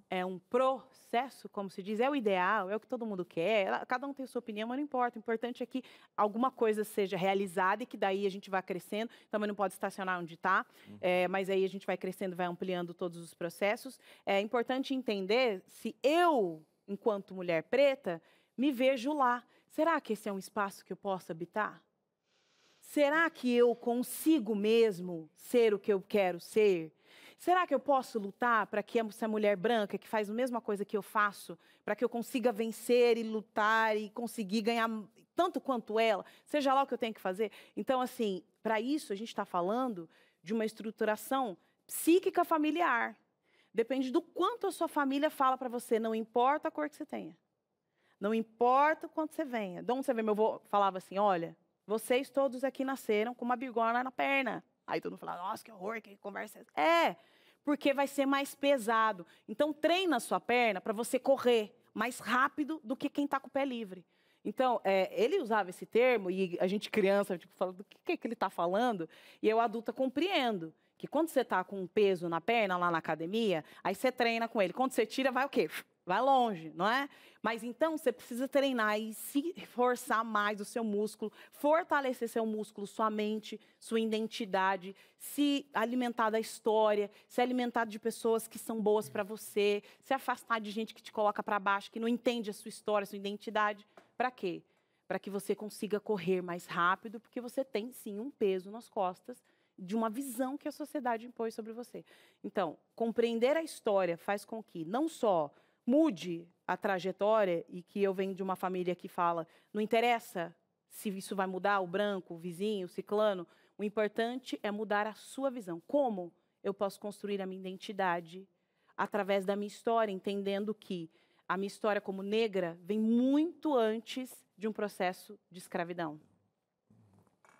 é um processo, como se diz, é o ideal, é o que todo mundo quer. Cada um tem a sua opinião, mas não importa. O importante é que alguma coisa seja realizada e que daí a gente vá crescendo. Também não pode estacionar onde está, uhum. é, mas aí a gente vai crescendo, vai ampliando todos os processos. É importante entender se eu, enquanto mulher preta, me vejo lá. Será que esse é um espaço que eu posso habitar? Será que eu consigo mesmo ser o que eu quero ser? Será que eu posso lutar para que essa mulher branca, que faz a mesma coisa que eu faço, para que eu consiga vencer e lutar e conseguir ganhar tanto quanto ela, seja lá o que eu tenho que fazer? Então, assim, para isso a gente está falando de uma estruturação psíquica familiar. Depende do quanto a sua família fala para você, não importa a cor que você tenha. Não importa o quanto você venha. De onde você vem? Meu avô falava assim: olha, vocês todos aqui nasceram com uma bigorna na perna. Aí todo mundo fala, nossa, que horror, que conversa é É, porque vai ser mais pesado. Então, treina a sua perna para você correr mais rápido do que quem está com o pé livre. Então, é, ele usava esse termo e a gente criança, tipo, falando do que, que ele está falando, e eu adulta compreendo que quando você está com um peso na perna lá na academia, aí você treina com ele. Quando você tira, vai o quê? Vai longe, não é? Mas então você precisa treinar e se forçar mais o seu músculo, fortalecer seu músculo, sua mente, sua identidade, se alimentar da história, se alimentar de pessoas que são boas para você, se afastar de gente que te coloca para baixo, que não entende a sua história, a sua identidade. Para quê? Para que você consiga correr mais rápido, porque você tem sim um peso nas costas de uma visão que a sociedade impôs sobre você. Então, compreender a história faz com que não só mude a trajetória e que eu venho de uma família que fala, não interessa se isso vai mudar o branco, o vizinho, o ciclano, o importante é mudar a sua visão. Como eu posso construir a minha identidade através da minha história, entendendo que a minha história como negra vem muito antes de um processo de escravidão.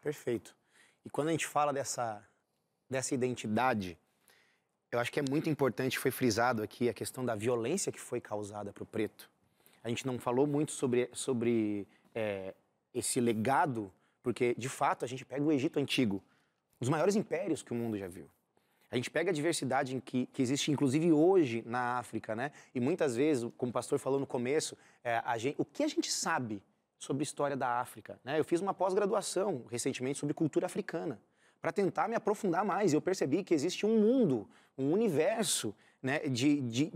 Perfeito. E quando a gente fala dessa, dessa identidade, eu acho que é muito importante, foi frisado aqui, a questão da violência que foi causada para o preto. A gente não falou muito sobre, sobre é, esse legado, porque, de fato, a gente pega o Egito Antigo, um dos maiores impérios que o mundo já viu. A gente pega a diversidade que, que existe, inclusive hoje, na África, né? E muitas vezes, como o pastor falou no começo, é, gente, o que a gente sabe sobre a história da África? Né? Eu fiz uma pós-graduação recentemente sobre cultura africana para tentar me aprofundar mais. Eu percebi que existe um mundo, um universo né, de, de,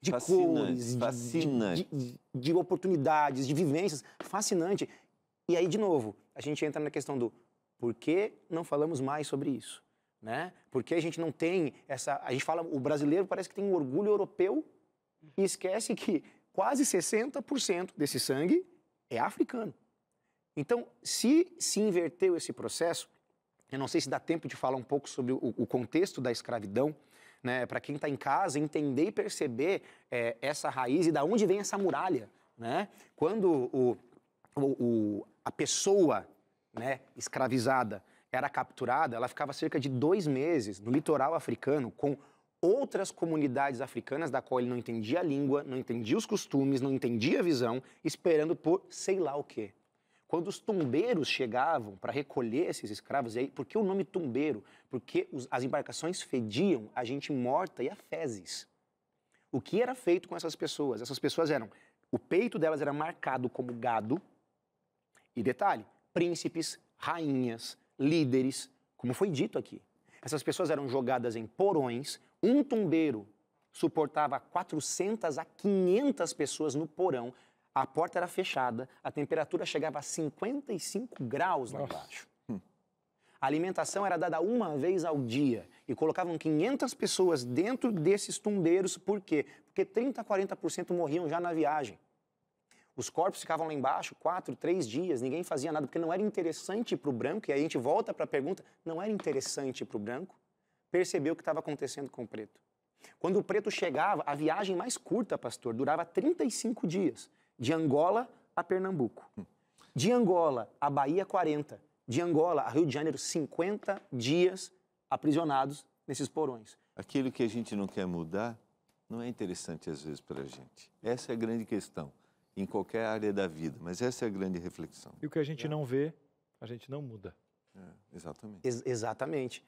de cores, fascinante. De, de, de, oportunidades, de vivências. Fascinante. E aí, de novo, a gente entra na questão do por que não falamos mais sobre isso? Né? Porque a gente não tem essa. A gente fala, o brasileiro parece que tem um orgulho europeu e esquece que quase 60% desse sangue é africano. Então, se se inverteu esse processo, eu não sei se dá tempo de falar um pouco sobre o, o contexto da escravidão, né, para quem está em casa entender e perceber é, essa raiz e da onde vem essa muralha. Né? Quando o, o, a pessoa né, escravizada era capturada, ela ficava cerca de dois meses no litoral africano com outras comunidades africanas da qual ele não entendia a língua, não entendia os costumes, não entendia a visão, esperando por sei lá o quê. Quando os tumbeiros chegavam para recolher esses escravos, e aí, por que o nome tumbeiro? Porque os, as embarcações fediam a gente morta e a fezes. O que era feito com essas pessoas? Essas pessoas eram. O peito delas era marcado como gado. E detalhe: príncipes, rainhas, líderes, como foi dito aqui. Essas pessoas eram jogadas em porões. Um tumbeiro suportava 400 a 500 pessoas no porão a porta era fechada, a temperatura chegava a 55 graus lá embaixo. A alimentação era dada uma vez ao dia e colocavam 500 pessoas dentro desses tumbeiros, por quê? Porque 30 a 40% morriam já na viagem. Os corpos ficavam lá embaixo quatro, três dias, ninguém fazia nada, porque não era interessante para o branco, e aí a gente volta para a pergunta, não era interessante para o branco perceber o que estava acontecendo com o preto. Quando o preto chegava, a viagem mais curta, pastor, durava 35 dias, de Angola a Pernambuco. De Angola a Bahia, 40. De Angola a Rio de Janeiro, 50 dias aprisionados nesses porões. Aquilo que a gente não quer mudar não é interessante às vezes para a gente. Essa é a grande questão, em qualquer área da vida, mas essa é a grande reflexão. E o que a gente não vê, a gente não muda. É, exatamente. Ex exatamente.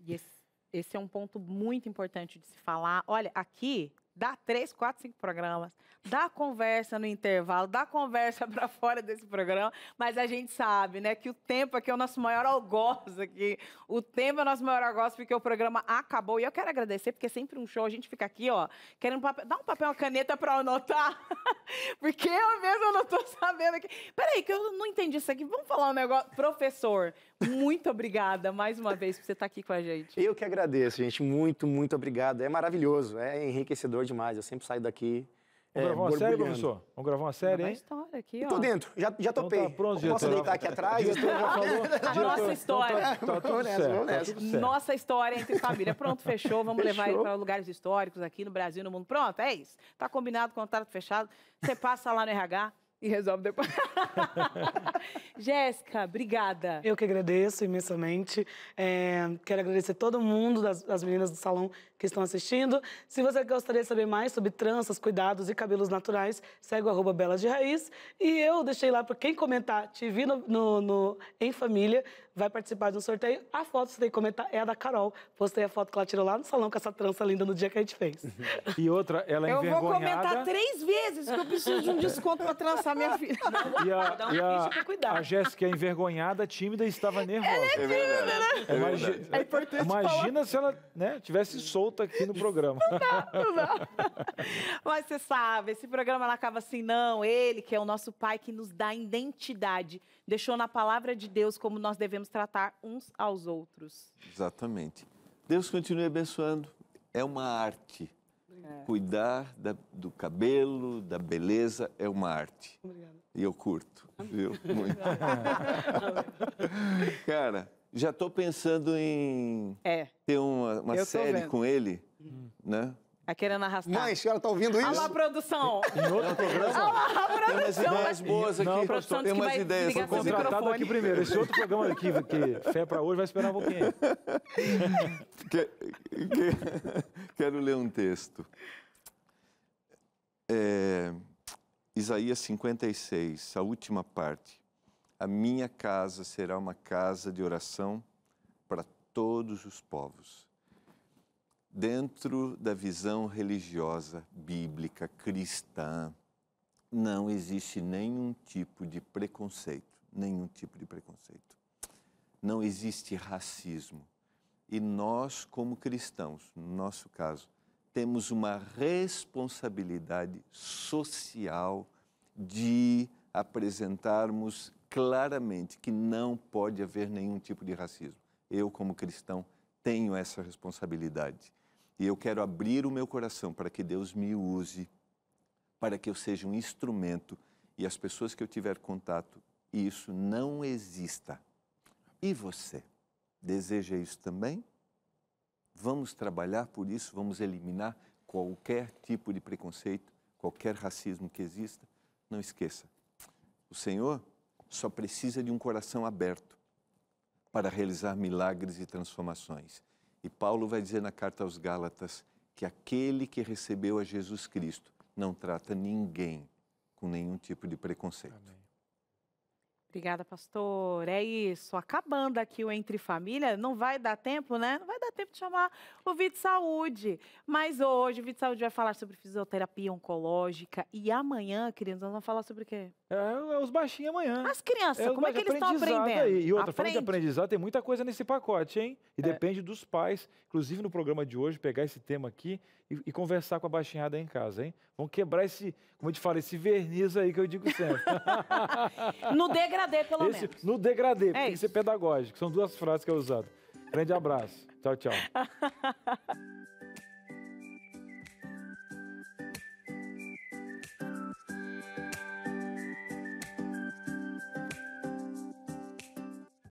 E esse, esse é um ponto muito importante de se falar. Olha, aqui dá três, quatro, cinco programas, dá conversa no intervalo, dá conversa (laughs) para fora desse programa, mas a gente sabe, né, que o tempo aqui é o nosso maior algoz aqui. O tempo é o nosso maior algoz porque o programa acabou. E eu quero agradecer, porque é sempre um show, a gente fica aqui, ó, querendo papel, dá um papel, uma caneta para anotar, (laughs) porque eu mesmo não estou sabendo aqui. Peraí, que eu não entendi isso aqui. Vamos falar um negócio. Professor, muito obrigada mais uma vez por você estar aqui com a gente. Eu que agradeço, gente. Muito, muito obrigado. É maravilhoso, é enriquecedor demais. Eu sempre saio daqui. Vamos é, gravar uma série, professor? Vamos gravar uma série, Uma hein? história aqui, ó. Tô dentro, já, já Então topei. tá pronto, Posso diretor. deitar aqui atrás? Diretor já falou. (laughs) A Diretor, nossa então história. Tá, tá tudo Vamos nessa, certo, vamos tá nessa. tudo certo. Nossa história entre família. Pronto, fechou. Vamos levar ele Fechou. para lugares históricos aqui no Brasil, no mundo. Pronto, é isso. Tá combinado, contrato fechado. Você passa lá no RH e resolve depois. (laughs) Jéssica, obrigada. Eu que agradeço imensamente. É, quero agradecer todo mundo, das, das meninas do salão que estão assistindo. Se você gostaria de saber mais sobre tranças, cuidados e cabelos naturais, segue o arroba Belas de Raiz. E eu deixei lá para quem comentar, te vi no, no- no- em família, vai participar de um sorteio. A foto que você tem que comentar é a da Carol. Postei a foto que ela tirou lá no salão com essa trança linda no dia que a gente fez. E outra, ela é Eu vou comentar envergonhada. três vezes que eu preciso de um desconto para trançar minha filha. E a, um e a, a Jéssica é envergonhada, tímida e estava nervosa. É verdade. É Imagi- verdade. É importante Imagina se ela né, tivesse solta aqui no programa. Mas você sabe, esse programa não acaba assim, não. Ele, que é o nosso pai, que nos dá identidade, deixou na palavra de Deus como nós devemos tratar uns aos outros. Exatamente. Deus continue abençoando. É uma arte. Cuidar da- do cabelo, da beleza, é uma arte. Obrigada. E eu curto, viu? (laughs) Muito. (laughs) Cara, já estou pensando em É, ter uma, uma série vendo. com ele, né? tá querendo arrastar. Mãe, a senhora tá ouvindo Olha isso? lá, produção. Em outro programa, Tem umas ideias boas aqui. Não, produção tem umas ideias. contratar. contratado aqui primeiro. Esse outro programa aqui, que Fé pra hoje, vai esperar um pouquinho. Que- que- quero ler um texto. É, Isaías 56, a última parte. A minha casa será uma casa de oração para todos os povos. Dentro da visão religiosa, bíblica, cristã, não existe nenhum tipo de preconceito, nenhum tipo de preconceito. Não existe racismo. E nós, como cristãos, no nosso caso, temos uma responsabilidade social de apresentarmos claramente que não pode haver nenhum tipo de racismo. Eu, como cristão, tenho essa responsabilidade. E eu quero abrir o meu coração para que Deus me use, para que eu seja um instrumento e as pessoas que eu tiver contato, isso não exista. E você? Deseja isso também? Vamos trabalhar por isso, vamos eliminar qualquer tipo de preconceito, qualquer racismo que exista. Não esqueça, o Senhor só precisa de um coração aberto para realizar milagres e transformações. E Paulo vai dizer na carta aos Gálatas que aquele que recebeu a Jesus Cristo não trata ninguém com nenhum tipo de preconceito. Obrigada, pastor. É isso. Acabando aqui o Entre Família, não vai dar tempo, né? Não vai dar tempo de chamar o Vídeo Saúde. Mas hoje o Vídeo Saúde vai falar sobre fisioterapia oncológica. E amanhã, queridos, nós vamos falar sobre o quê? É, é os baixinhos amanhã. As crianças, É, como é que eles estão aprendendo? Aí. E outra, falando de Aprende. aprendizado, tem muita coisa nesse pacote, hein? E É. depende dos pais, inclusive no programa de hoje, pegar esse tema aqui e, e conversar com a baixinhada em casa, hein? Vamos quebrar esse, como eu te falo, esse verniz aí que eu digo sempre. (laughs) No degradê, pelo Esse- menos. no degradê, É tem que ser pedagógico. São duas frases que é usado. Grande abraço. Tchau, tchau. (laughs)